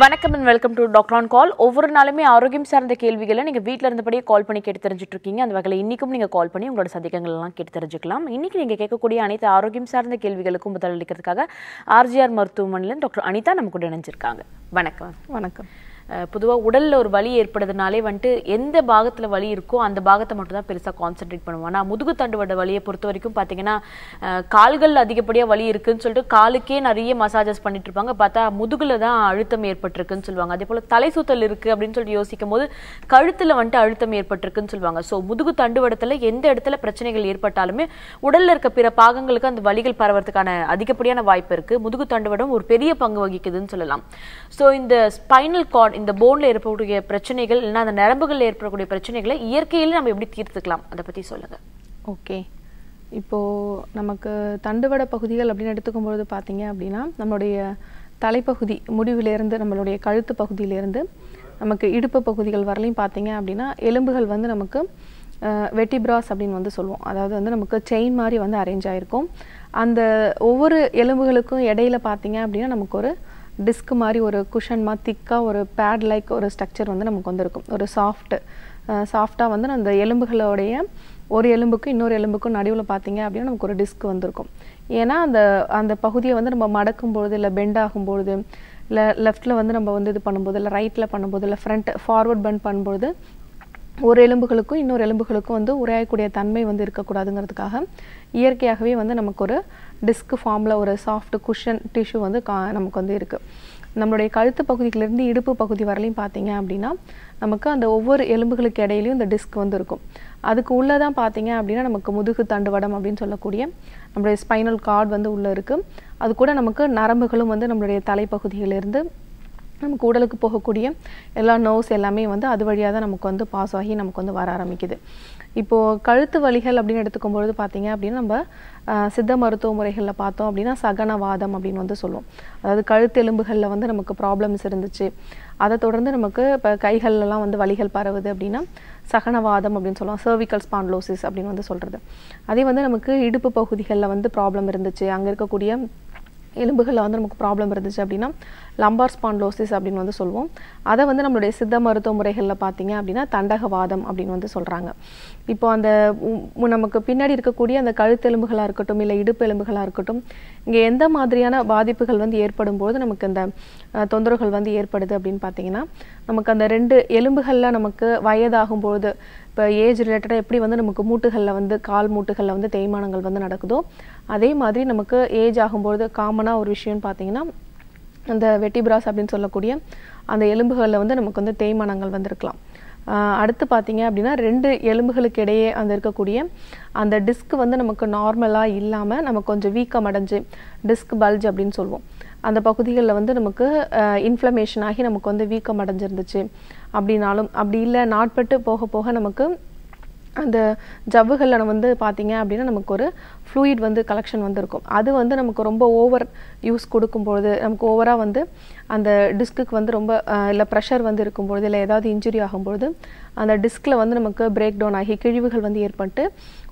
வணக்கம் and welcome to doctor on call ஒவ்வொரு நாளுமே ஆரோக்கியம் சார்ந்த கேள்விகளை நீங்கள் வீட்டில் இருந்தபடியே கால் பண்ணி கேட்டு தெரிஞ்சுட்டு இருக்கீங்க அந்த வகையில் இன்றைக்கும் நீங்கள் கால் பண்ணி உங்களோட சந்தேகங்கள் எல்லாம் கேட்டு தெரிஞ்சுக்கலாம். இன்றைக்கி நீங்கள் கேட்கக்கூடிய அனைத்து ஆரோக்கியம் சார்ந்த கேள்விகளுக்கும் பதிலளிக்கிறதுக்காக ஆர்ஜிஆர் மருத்துவமனையில் டாக்டர் அனிதா நம்ம கூட இணைஞ்சிருக்காங்க. வணக்கம். வணக்கம். பொதுவாக உடலில் ஒரு வலி ஏற்படுதுனாலே வந்துட்டு எந்த பாகத்தில் வலி இருக்கோ அந்த பாகத்தை மட்டும் தான் பெருசாக கான்சென்ட்ரேட் பண்ணுவோம். ஆனால் முதுகு தண்டுவட வலியை பொறுத்த வரைக்கும் பார்த்தீங்கன்னா கால்கள் அதிகப்படியாக வலி இருக்குன்னு சொல்லிட்டு காலுக்கே நிறைய மசாஜஸ் பண்ணிட்டு இருப்பாங்க. பார்த்தா முதுகில் தான் அழுத்தம் ஏற்பட்டிருக்குன்னு சொல்லுவாங்க. அதே போல் தலை சுத்தல் இருக்குது அப்படின்னு சொல்லிட்டு யோசிக்கும் போது கழுத்தில் வந்துட்டு அழுத்தம் ஏற்பட்டிருக்குன்னு சொல்லுவாங்க. ஸோ முதுகு தண்டுவடத்தில் எந்த இடத்துல பிரச்சனைகள் ஏற்பட்டாலுமே உடலில் இருக்க பிற பாகங்களுக்கு அந்த வலிகள் பரவறதுக்கான அதிகப்படியான வாய்ப்பு இருக்குது முதுகு தண்டுவடம் ஒரு பெரிய பங்கு வகிக்குதுன்னு சொல்லலாம். ஸோ இந்த ஸ்பைனல் கார்ட் இந்த போன்ல ஏற்படக்கூடிய பிரச்சனைகள் இல்லைன்னா அந்த நரம்புகள் ஏற்படக்கூடிய பிரச்சனைகளை இயற்கையில நம்ம எப்படி தீர்த்துக்கலாம்? அதை பத்தி சொல்லுங்க. ஓகே. இப்போது நமக்கு தண்டுவட பகுதிகள் அப்படின்னு எடுத்துக்கும்பொழுது பார்த்தீங்க அப்படின்னா நம்மளுடைய தலைப்பகுதி முடிவிலேருந்து நம்மளுடைய கழுத்து பகுதியிலேருந்து நமக்கு இடுப்பு பகுதிகள் வரலையும் பார்த்தீங்க அப்படின்னா எலும்புகள் வந்து நமக்கு வெட்டிப்ராஸ் அப்படின்னு வந்து சொல்லுவோம். அதாவது வந்து நமக்கு செயின் மாதிரி வந்து அரேஞ்ச் ஆகிருக்கும் அந்த ஒவ்வொரு எலும்புகளுக்கும் இடையில பார்த்தீங்க அப்படின்னா நமக்கு ஒரு டிஸ்க் மாதிரி ஒரு குஷன் மாதிரி திக்காக ஒரு பேட் லைக் ஒரு ஸ்ட்ரக்சர் வந்து நமக்கு வந்துருக்கும். ஒரு சாஃப்ட் சாஃப்டாக வந்து அந்த எலும்புகளோடைய ஒரு எலும்புக்கும் இன்னொரு எலும்புக்கும் நடுவில் பார்த்தீங்க அப்படின்னா நமக்கு ஒரு டிஸ்க் வந்திருக்கும். ஏன்னா அந்த அந்த பகுதியை வந்து நம்ம மடக்கும் பொழுது இல்லை பெண்ட் ஆகும்பொழுது இல்லை லெஃப்ட்டில் வந்து நம்ம வந்து இது பண்ணும்போது இல்லை ரைட்டில் பண்ணும்போது இல்லை ஃப்ரண்ட் ஃபார்வர்ட் பெண்ட் பண்ணும்போது ஒரு எலும்புகளுக்கும் இன்னொரு எலும்புகளுக்கும் வந்து உரையாயக்கூடிய தன்மை வந்து இருக்கக்கூடாதுங்கிறதுக்காக இயற்கையாகவே வந்து நமக்கு ஒரு டிஸ்க் ஃபார்மில் ஒரு சாஃப்ட் குஷன் டிஷ்யூ வந்து கா நமக்கு வந்து இருக்குது நம்மளுடைய கழுத்து பகுதியிலேருந்து இடுப்பு பகுதி வரலையும் பார்த்தீங்க அப்படின்னா நமக்கு அந்த ஒவ்வொரு எலும்புகளுக்கு இடையிலையும் இந்த டிஸ்க் வந்து இருக்கும். அதுக்கு உள்ளே தான் பார்த்தீங்க அப்படின்னா நமக்கு முதுகு தண்டுவடம் அப்படின்னு சொல்லக்கூடிய நம்மளுடைய ஸ்பைனல் கார்டு வந்து உள்ளே இருக்குது அது கூட நமக்கு நரம்புகளும் வந்து நம்மளுடைய தலைப்பகுதியிலிருந்து நமக்கு உடலுக்கு போகக்கூடிய எல்லா நோஸ் எல்லாமே வந்து அது வழியாக தான் நமக்கு வந்து பாஸ் ஆகி நமக்கு வந்து வர ஆரம்பிக்குது. இப்போது கழுத்து வலிகள் அப்படின்னு எடுத்துக்கும் பொழுது பார்த்தீங்க அப்படின்னா நம்ம சித்த மருத்துவ முறைகளில் பார்த்தோம் அப்படின்னா சகனவாதம் அப்படின்னு வந்து சொல்லுவோம். அதாவது கழுத்து எலும்புகளில் வந்து நமக்கு ப்ராப்ளம்ஸ் இருந்துச்சு. அதை தொடர்ந்து நமக்கு இப்போ கைகள்லாம் வந்து வலிகள் பரவுது அப்படின்னா சகனவாதம் அப்படின்னு சொல்லுவோம். சர்விக்கல் ஸ்பான்லோசிஸ் அப்படின்னு வந்து சொல்கிறது அதே வந்து நமக்கு இடுப்பு பகுதிகளில் வந்து ப்ராப்ளம் இருந்துச்சு. அங்கே இருக்கக்கூடிய எலும்புகளில் வந்து நமக்கு ப்ராப்ளம் இருந்துச்சு அப்படின்னா லம்பார் ஸ்பான்லோசிஸ் அப்படின்னு வந்து சொல்லுவோம். அதை வந்து நம்மளுடைய சித்த மருத்துவ முறைகளில் பார்த்தீங்க அப்படின்னா தண்டகவாதம் அப்படின்னு வந்து சொல்கிறாங்க இப்போ அந்த நமக்கு பின்னாடி இருக்கக்கூடிய அந்த கழுத்தெலும்புகளாக இருக்கட்டும் இல்லை இடுப்பு எலும்புகளாக இருக்கட்டும் இங்கே எந்த மாதிரியான பாதிப்புகள் வந்து ஏற்படும் போது நமக்கு அந்த தொந்தரவுகள் வந்து ஏற்படுது அப்படின்னு பார்த்தீங்கன்னா நமக்கு அந்த ரெண்டு எலும்புகளில் நமக்கு வயதாகும் பொழுது இப்போ ஏஜ் ரிலேட்டடாக எப்படி வந்து நமக்கு மூட்டுகளில் வந்து கால் மூட்டுகளில் வந்து தேய்மானங்கள் வந்து நடக்குதோ அதே மாதிரி நமக்கு ஏஜ் ஆகும்பொழுது காமனாக ஒரு விஷயம்னு பார்த்தீங்கன்னா அந்த வெட்டிபிராஸ் அப்படின்னு சொல்லக்கூடிய அந்த எலும்புகளில் வந்து நமக்கு வந்து தேய்மானங்கள் வந்து இருக்கலாம் அடுத்து பார்த்தீங்க அப்படின்னா ரெண்டு எலும்புகளுக்கு இடையே அந்த இருக்கக்கூடிய அந்த டிஸ்க் வந்து நமக்கு நார்மலாக இல்லாமல் நம்ம கொஞ்சம் வீக்கம் அடைஞ்சு டிஸ்க் பல்ஜ் அப்படின்னு சொல்லுவோம் அந்த பகுதிகளில் வந்து நமக்கு இன்ஃப்ளமேஷன் ஆகி நமக்கு வந்து வீக்கம் அடைஞ்சிருந்துச்சு அப்படின்னாலும் அப்படி இல்லை நாட்பட்டு போக போக நமக்கு அந்த ஜவ்வுகளில் நம்ம வந்து பார்த்திங்க அப்படின்னா நமக்கு ஒரு ஃப்ளூயிட் வந்து கலெக்ஷன் வந்து இருக்கும் அது வந்து நமக்கு ரொம்ப ஓவர் யூஸ் கொடுக்கும்பொழுது நமக்கு ஓவராக வந்து அந்த டிஸ்க்குக்கு வந்து ரொம்ப இல்லை ப்ரெஷர் வந்து இருக்கும்பொழுது இல்லை ஏதாவது இன்ஜுரி ஆகும்பொழுது அந்த டிஸ்கில் வந்து நமக்கு பிரேக் டவுன் ஆகி கிழிவுகள் வந்து ஏற்பட்டு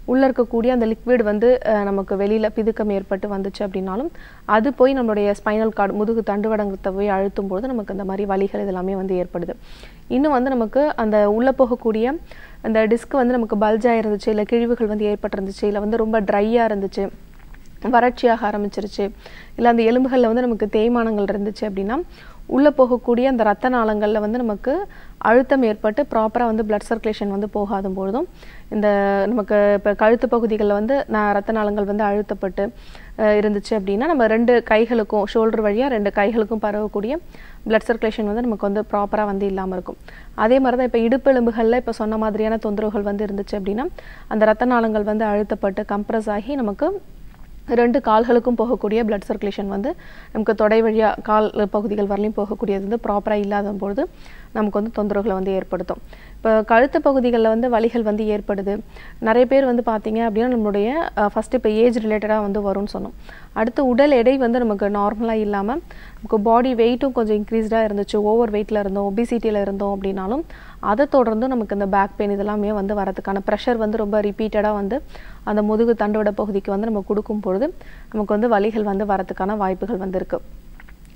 உள்ளே இருக்கக்கூடிய அந்த லிக்விட் வந்து நமக்கு வெளியில் பிதுக்கம் ஏற்பட்டு வந்துச்சு அப்படின்னாலும் அது போய் நம்மளுடைய ஸ்பைனல் கார்டு முதுகு தண்டுவடங்கத்தை போய் அழுத்தும் பொழுது நமக்கு இந்த மாதிரி வலிகள் இதெல்லாமே வந்து ஏற்படுது. இன்னும் வந்து நமக்கு அந்த உள்ளே போகக்கூடிய அந்த டிஸ்க் வந்து நமக்கு பல்ஜாக இருந்துச்சு இல்லை கிழிவுகள் வந்து ஏற்பட்டிருந்துச்சு இல்லை வந்து ரொம்ப ட்ரையாக இருந்துச்சு வறட்சியாக ஆரம்பிச்சிருச்சு இல்லை அந்த எலும்புகளில் வந்து நமக்கு தேய்மானங்கள் இருந்துச்சு அப்படின்னா உள்ளே போகக்கூடிய அந்த ரத்த நாளங்களில் வந்து நமக்கு அழுத்தம் ஏற்பட்டு ப்ராப்பராக வந்து பிளட் சர்க்குலேஷன் வந்து போகாத பொழுதும் இந்த நமக்கு இப்போ கழுத்து பகுதிகளில் வந்து நான் ரத்த நாளங்கள் வந்து அழுத்தப்பட்டு இருந்துச்சு அப்படின்னா நம்ம ரெண்டு கைகளுக்கும் ஷோல்டர் வழியாக ரெண்டு கைகளுக்கும் பரவக்கூடிய பிளட் சர்க்குலேஷன் வந்து நமக்கு வந்து ப்ராப்பராக வந்து இல்லாமல் இருக்கும். அதே மாதிரி தான் இப்போ இடுப்பெலும்புகளில் இப்போ சொன்ன மாதிரியான தொந்தரவுகள் வந்து இருந்துச்சு அப்படின்னா அந்த ரத்த நாளங்கள் வந்து அழுத்தப்பட்டு கம்ப்ரஸ் ஆகி நமக்கு ரெண்டு கால்களுக்கும் போகக்கூடிய பிளட் சர்க்குலேஷன் வந்து நமக்கு தொடை வழியாக கால் பகுதிகள் வரலையும் போகக்கூடியது வந்து ப்ராப்பராக இல்லாத பொழுது நமக்கு வந்து தொந்தரவுகளை வந்து ஏற்படுத்தும். இப்போ கழுத்து பகுதிகளில் வந்து வலிகள் வந்து ஏற்படுது. நிறைய பேர் வந்து பார்த்தீங்க அப்படின்னா நம்மளுடைய ஃபஸ்ட்டு இப்போ ஏஜ் ரிலேட்டடாக வந்து வரும்னு சொன்னோம். அடுத்து உடல் எடை வந்து நமக்கு நார்மலாக இல்லாமல் நமக்கு பாடி வெயிட்டும் கொஞ்சம் இன்க்ரீஸ்டாக இருந்துச்சு. ஓவர் வெயிட்டில் இருந்தோம் ஒபிசிட்டியில் இருந்தோம் அப்படின்னாலும் அதை தொடர்ந்து நமக்கு இந்த பேக் பெயின் இதெல்லாமே வந்து வரதுக்கான ப்ரெஷர் வந்து ரொம்ப ரிப்பீட்டடாக வந்து அந்த முதுகு தண்டுவட பகுதிக்கு வந்து நம்ம கொடுக்கும் பொழுது நமக்கு வந்து வலிகள் வந்து வரதுக்கான வாய்ப்புகள் வந்து இருக்கு.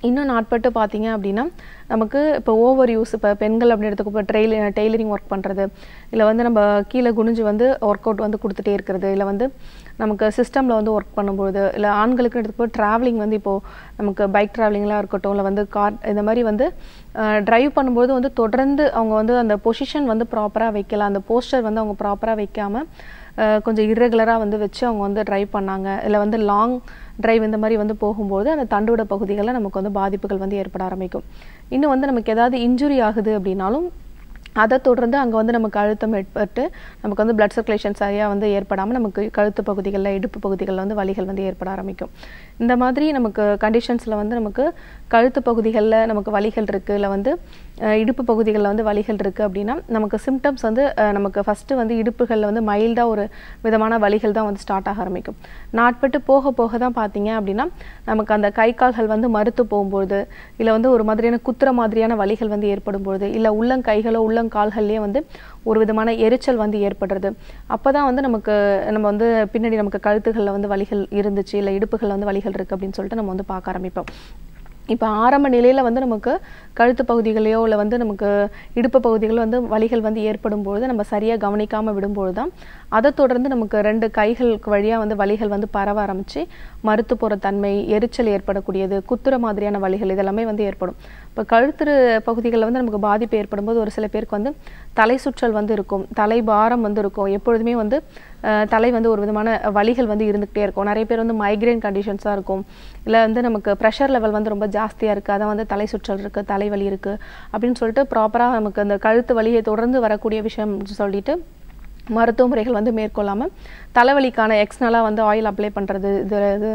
இன்னும் நாட்பட்டு பார்த்தீங்க அப்படின்னா நமக்கு இப்போ ஓவர் யூஸ் இப்போ பெண்கள் அப்படின்னு எடுத்துக்கோ இப்போ ட்ரெயில் டெய்லரிங் ஒர்க் பண்ணுறது இல்லை வந்து நம்ம கீழே குனிஞ்சு வந்து ஒர்க் அவுட் வந்து கொடுத்துட்டே இருக்கிறது இல்லை வந்து நமக்கு சிஸ்டமில் வந்து ஒர்க் பண்ணும்பொழுது இல்லை ஆண்களுக்கு எடுத்துக்கோ ட்ராவலிங் வந்து இப்போது நமக்கு பைக் ட்ராவலிங்லாம் இருக்கட்டும் இல்லை வந்து கார் இந்த மாதிரி வந்து ட்ரைவ் பண்ணும்போது வந்து தொடர்ந்து அவங்க வந்து அந்த பொசிஷன் வந்து ப்ராப்பராக வைக்கல அந்த போஸ்டர் வந்து அவங்க ப்ராப்பராக வைக்காமல் கொஞ்சம் இர்ரெகுலராக வந்து வச்சு அவங்க வந்து ட்ரைவ் பண்ணாங்க. இல்லை வந்து லாங் டிரைவ் இந்த மாதிரி வந்து போகும்போது அந்த தண்டுவிட பகுதிகளில் நமக்கு வந்து பாதிப்புகள் வந்து ஏற்பட ஆரம்பிக்கும். இன்னும் வந்து நமக்கு ஏதாவது இன்ஜுரி ஆகுது அப்படின்னாலும் அதை தொடர்ந்து அங்கே வந்து நமக்கு அழுத்தம் ஏற்பட்டு நமக்கு வந்து பிளட் சர்க்குலேஷன் சரியாக வந்து ஏற்படாமல் நமக்கு கழுத்து பகுதிகளில் இடுப்பு பகுதிகளில் வந்து வலிகள் வந்து ஏற்பட ஆரம்பிக்கும். இந்த மாதிரி நமக்கு கண்டிஷன்ஸில் வந்து நமக்கு கழுத்து பகுதிகளில் நமக்கு வலிகள் இருக்குது இல்லை வந்து இடுப்பு பகுதிகளில் வந்து வலிகள் இருக்குது அப்படின்னா நமக்கு சிம்டம்ஸ் வந்து நமக்கு ஃபஸ்ட்டு வந்து இடுப்புகளில் வந்து மைல்டாக ஒரு விதமான வலிகள் தான் வந்து ஸ்டார்ட் ஆக ஆரம்பிக்கும். நாட்பட்டு போக போக தான் பார்த்தீங்க அப்படின்னா நமக்கு அந்த கை கால்கள் வந்து மறுத்து போகும்போது இல்லை வந்து ஒரு மாதிரியான குத்துற மாதிரியான வலிகள் வந்து ஏற்படும் பொழுது இல்லை உள்ளங்கைகளோ உள்ளங்கால்கள்லேயே வந்து ஒரு விதமான எரிச்சல் வந்து ஏற்படுறது. அப்போ தான் வந்து நமக்கு நம்ம வந்து பின்னாடி நமக்கு கழுத்துகளில் வந்து வலிகள் இருந்துச்சு இல்லை இடுப்புகளில் வந்து வலிகள் இருக்குது அப்படின்னு சொல்லிட்டு நம்ம வந்து பார்க்க ஆரம்பிப்போம். இப்போ ஆரம்ப நிலையில் வந்து நமக்கு கழுத்து பகுதிகளையோ இல்லை வந்து நமக்கு இடுப்பு பகுதிகள் வந்து வலிகள் வந்து ஏற்படும் பொழுது நம்ம சரியாக கவனிக்காமல் விடும்பொழுது தான் அதை தொடர்ந்து நமக்கு ரெண்டு கைகளுக்கு வழியாக வந்து வலிகள் வந்து பரவ ஆரம்பித்து மறுத்து போகிற தன்மை எரிச்சல் ஏற்படக்கூடியது குத்துற மாதிரியான வலிகள் இதெல்லாமே வந்து ஏற்படும். இப்போ கழுத்து பகுதிகளில் வந்து நமக்கு பாதிப்பு ஏற்படும் போது ஒரு சில பேருக்கு வந்து தலை சுற்றல் வந்து இருக்கும் தலை பாரம் வந்து இருக்கும். எப்பொழுதுமே வந்து தலை வந்து ஒரு விதமான வலிகள் வந்து இருந்துகிட்டே இருக்கும். நிறைய பேர் வந்து மைக்ரைன் கண்டிஷன்ஸாக இருக்கும். இல்லை வந்து நமக்கு ப்ரெஷர் லெவல் வந்து ரொம்ப ஜாஸ்தியாக இருக்குது அதான் வந்து தலை சுற்றல் இருக்குது தலைவலி இருக்குது அப்படின்னு சொல்லிட்டு ப்ராப்பராக நமக்கு அந்த கழுத்து வலியை தொடர்ந்து வரக்கூடிய விஷயம் சொல்லிட்டு மருத்துவ முறைகள் வந்து மேற்கொள்ளாமல் தலைவலிக்கான எக்ஸ்னலாக வந்து ஆயில் அப்ளை பண்ணுறது இது இது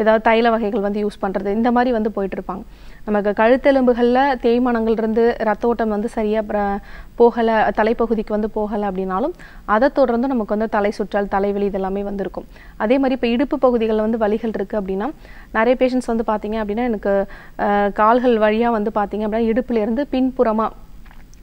ஏதாவது தைல வகைகள் வந்து யூஸ் பண்ணுறது இந்த மாதிரி வந்து போயிட்டுருப்பாங்க நமக்கு கழுத்தெலும்புகளில் தேய்மானங்கள் இருந்து ரத்த ஓட்டம் வந்து சரியாக போகலை தலைப்பகுதிக்கு வந்து போகலை அப்படின்னாலும் அதை தொடர்ந்து நமக்கு வந்து தலை சுற்றல் தலைவலி இதெல்லாமே வந்துருக்கும். அதே மாதிரி இப்போ இடுப்பு பகுதிகளில் வந்து வலிகள் இருக்குது அப்படின்னா நிறைய பேஷண்ட்ஸ் வந்து பார்த்தீங்க அப்படின்னா எனக்கு கால்கள் வழியாக வந்து பார்த்தீங்க அப்படின்னா இடுப்புலேருந்து பின்புறமாக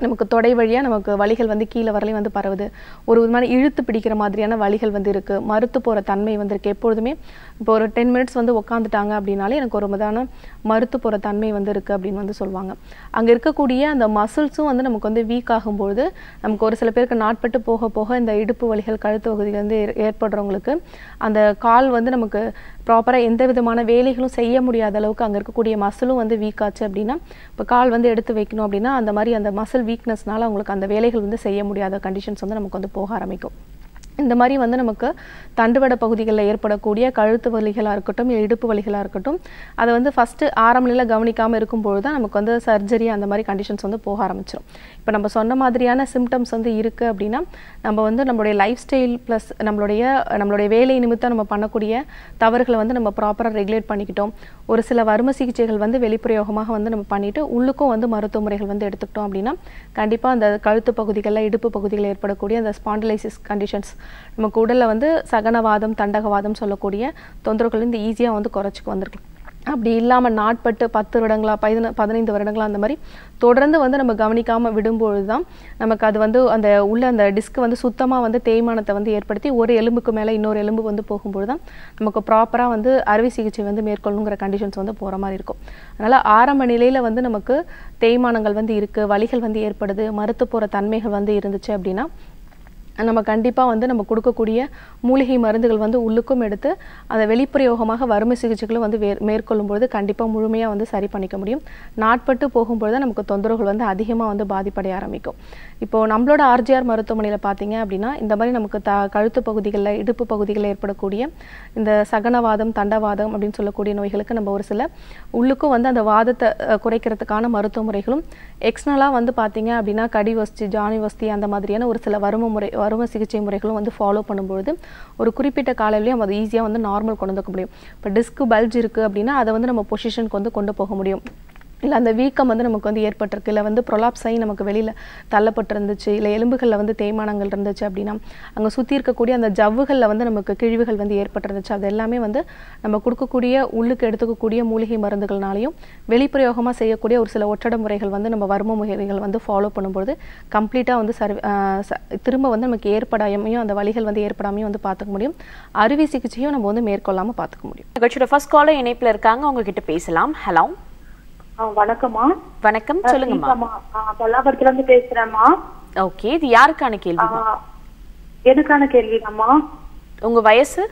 நமக்கு தொடை வழியாக நமக்கு வலிகள் வந்து கீழே வரலையும் வந்து பரவுது. ஒரு விதமான இழுத்து பிடிக்கிற மாதிரியான வலிகள் வந்து இருக்குது மறுத்து போகிற தன்மை வந்திருக்கு. எப்பொழுதுமே இப்போ ஒரு டென் மினிட்ஸ் வந்து உட்காந்துட்டாங்க அப்படின்னாலே எனக்கு ஒரு விதமான மறுத்து போகிற தன்மை வந்து இருக்குது அப்படின்னு வந்து சொல்லுவாங்க. அங்கே இருக்கக்கூடிய அந்த மசில்ஸும் வந்து நமக்கு வந்து வீக் ஆகும்பொழுது நமக்கு ஒரு சில பேருக்கு நாட்பட்டு போக போக இந்த இடுப்பு வலிகள் கழுத்து பகுதியில் வந்து ஏற்படுறவங்களுக்கு அந்த கால் வந்து நமக்கு ப்ராப்பராக எந்த விதமான வேலைகளும் செய்ய முடியாத அளவுக்கு அங்கே இருக்கக்கூடிய மசிலும் வந்து வீக் ஆச்சு அப்படின்னா இப்போ கால் வந்து எடுத்து வைக்கணும் அப்படின்னா அந்த மாதிரி அந்த மசில் வீக்னஸ்னால அவங்களுக்கு அந்த வேலைகள் வந்து செய்ய முடியாத கண்டிஷன்ஸ் வந்து நமக்கு வந்து போக ஆரம்பிக்கும். இந்த மாதிரி வந்து நமக்கு தண்டுவட பகுதிகளில் ஏற்படக்கூடிய கழுத்து வலிகளாக இருக்கட்டும் இல்லை இடுப்பு வலிகளாக இருக்கட்டும் அதை வந்து ஃபஸ்ட்டு ஆரம்ப நிலையில் கவனிக்காமல் இருக்கும்பொழுது தான் நமக்கு வந்து சர்ஜரி அந்த மாதிரி கண்டிஷன்ஸ் வந்து போக ஆரம்பிச்சிடும் இப்போ நம்ம சொன்ன மாதிரியான சிம்டம்ஸ் வந்து இருக்குது அப்படின்னா நம்ம வந்து நம்மளுடைய லைஃப் ஸ்டைல் ப்ளஸ் நம்மளுடைய நம்மளுடைய வேலை நிமித்தம் நம்ம பண்ணக்கூடிய தவறுகளை வந்து நம்ம ப்ராப்பராக ரெகுலேட் பண்ணிக்கிட்டோம். ஒரு சில வறுமை சிகிச்சைகள் வந்து வெளிப்பிரயோகமாக வந்து நம்ம பண்ணிவிட்டு உள்ளுக்கும் வந்து மருத்துவ முறைகள் வந்து எடுத்துக்கிட்டோம் அப்படின்னா கண்டிப்பாக அந்த கழுத்து பகுதிகளில் இடுப்பு பகுதிகளில் ஏற்படக்கூடிய அந்த ஸ்பாண்டிலைசிஸ் கண்டிஷன்ஸ் நமக்கு உடலில் வந்து சகனவாதம் தண்டகவாதம் சொல்லக்கூடிய தொந்தரவுகள் வந்து ஈஸியாக வந்து குறைச்சிக்கு வந்திருக்கலாம் அப்படி இல்லாமல் நாட்பட்டு பத்து வருடங்களா பதின பதினைந்து வருடங்களா அந்த மாதிரி தொடர்ந்து வந்து நம்ம கவனிக்காமல் விடும்பொழுது தான் நமக்கு அது வந்து அந்த உள்ள அந்த டிஸ்க் வந்து சுத்தமாக வந்து தேய்மானத்தை வந்து ஏற்படுத்தி ஒரு எலும்புக்கு மேலே இன்னொரு எலும்பு வந்து போகும்பொழுது தான் நமக்கு ப்ராப்பராக வந்து அறுவை சிகிச்சை வந்து மேற்கொள்ளணுங்கிற கண்டிஷன்ஸ் வந்து போகிற மாதிரி இருக்கும். அதனால் ஆரம்ப நிலையில் வந்து நமக்கு தேய்மானங்கள் வந்து இருக்குது வலிகள் வந்து ஏற்படுது மறுத்து போகிற தன்மைகள் வந்து இருந்துச்சு அப்படின்னா நம்ம கண்டிப்பாக வந்து நம்ம கொடுக்கக்கூடிய மூலிகை மருந்துகள் வந்து உள்ளுக்கும் எடுத்து அதை வெளிப்பிரயோகமாக வறுமை சிகிச்சைகளும் வந்து மேற்கொள்ளும்பொழுது கண்டிப்பாக முழுமையாக வந்து சரி பண்ணிக்க முடியும். நாட்பட்டு போகும்பொழுது நமக்கு தொந்தரவுகள் வந்து அதிகமாக வந்து பாதிப்படைய ஆரம்பிக்கும். இப்போது நம்மளோட ஆர்ஜிஆர் மருத்துவமனையில் பார்த்தீங்க அப்படின்னா இந்த மாதிரி நமக்கு த கழுத்து பகுதிகளில் இடுப்பு பகுதிகளில் ஏற்படக்கூடிய இந்த சகனவாதம் தண்டவாதம் அப்படின்னு சொல்லக்கூடிய நோய்களுக்கு நம்ம ஒரு சில உள்ளுக்கும் வந்து அந்த வாதத்தை குறைக்கிறதுக்கான மருத்துவ முறைகளும் எக்ஸ்னலாக வந்து பார்த்தீங்க அப்படின்னா கடி வஸ்தி ஜானி வஸ்தி அந்த மாதிரியான ஒரு சில வறுமை முறை வரும சிகிச்சை முறைகளும் வந்து ஃபாலோ பண்ணும்பொழுது ஒரு குறிப்பிட்ட காலையிலையும் அதை ஈஸியாக வந்து நார்மல் கொண்டு வந்துக்க முடியும். இப்போ டிஸ்க் பல்ஜ் இருக்குது அப்படின்னா அதை வந்து நம்ம பொசிஷனுக்கு வந்து கொண்டு போக முடியும். இல்லை அந்த வீக்கம் வந்து நமக்கு வந்து ஏற்பட்டிருக்கு. இல்லை வந்து ப்ரொலாப்ஸ் ஆகி நமக்கு வெளியில் தள்ளப்பட்டிருந்துச்சு. இல்லை எலும்புகளில் வந்து தேய்மானங்கள் இருந்துச்சு அப்படின்னா அங்கே சுற்றி இருக்கக்கூடிய அந்த ஜவ்வுகளில் வந்து நமக்கு கிழிவுகள் வந்து ஏற்பட்டிருந்துச்சு. அது எல்லாமே வந்து நம்ம கொடுக்கக்கூடிய உள்ளுக்கு எடுத்துக்கக்கூடிய மூலிகை மருந்துகள்னாலையும் வெளிப்பிரயோகமாக செய்யக்கூடிய ஒரு சில ஒற்றட முறைகள் வந்து நம்ம வர்ம முறைகள் வந்து ஃபாலோ பண்ணும்போது கம்ப்ளீட்டாக வந்து சர்வ திரும்ப வந்து நமக்கு ஏற்படாமையும் அந்த வழிகள் வந்து ஏற்படாமையும் வந்து பார்த்துக்க முடியும். அறுவை சிகிச்சையும் நம்ம வந்து மேற்கொள்ளாமல் பார்த்துக்க முடியும். நிகழ்ச்சியோட ஃபர்ஸ்ட் காலர் இணைப்பில் இருக்காங்க. உங்ககிட்ட பேசலாம். ஹலோ வணக்கம்மா. வணக்கம் சொல்லுங்கம்மா. பல்லாவரத்துல இருந்து பேசுறேம்மா. ஓகே இது யாருக்கான கேள்வி? எனக்கான கேள்விதாம்மா? உங்க வயசு?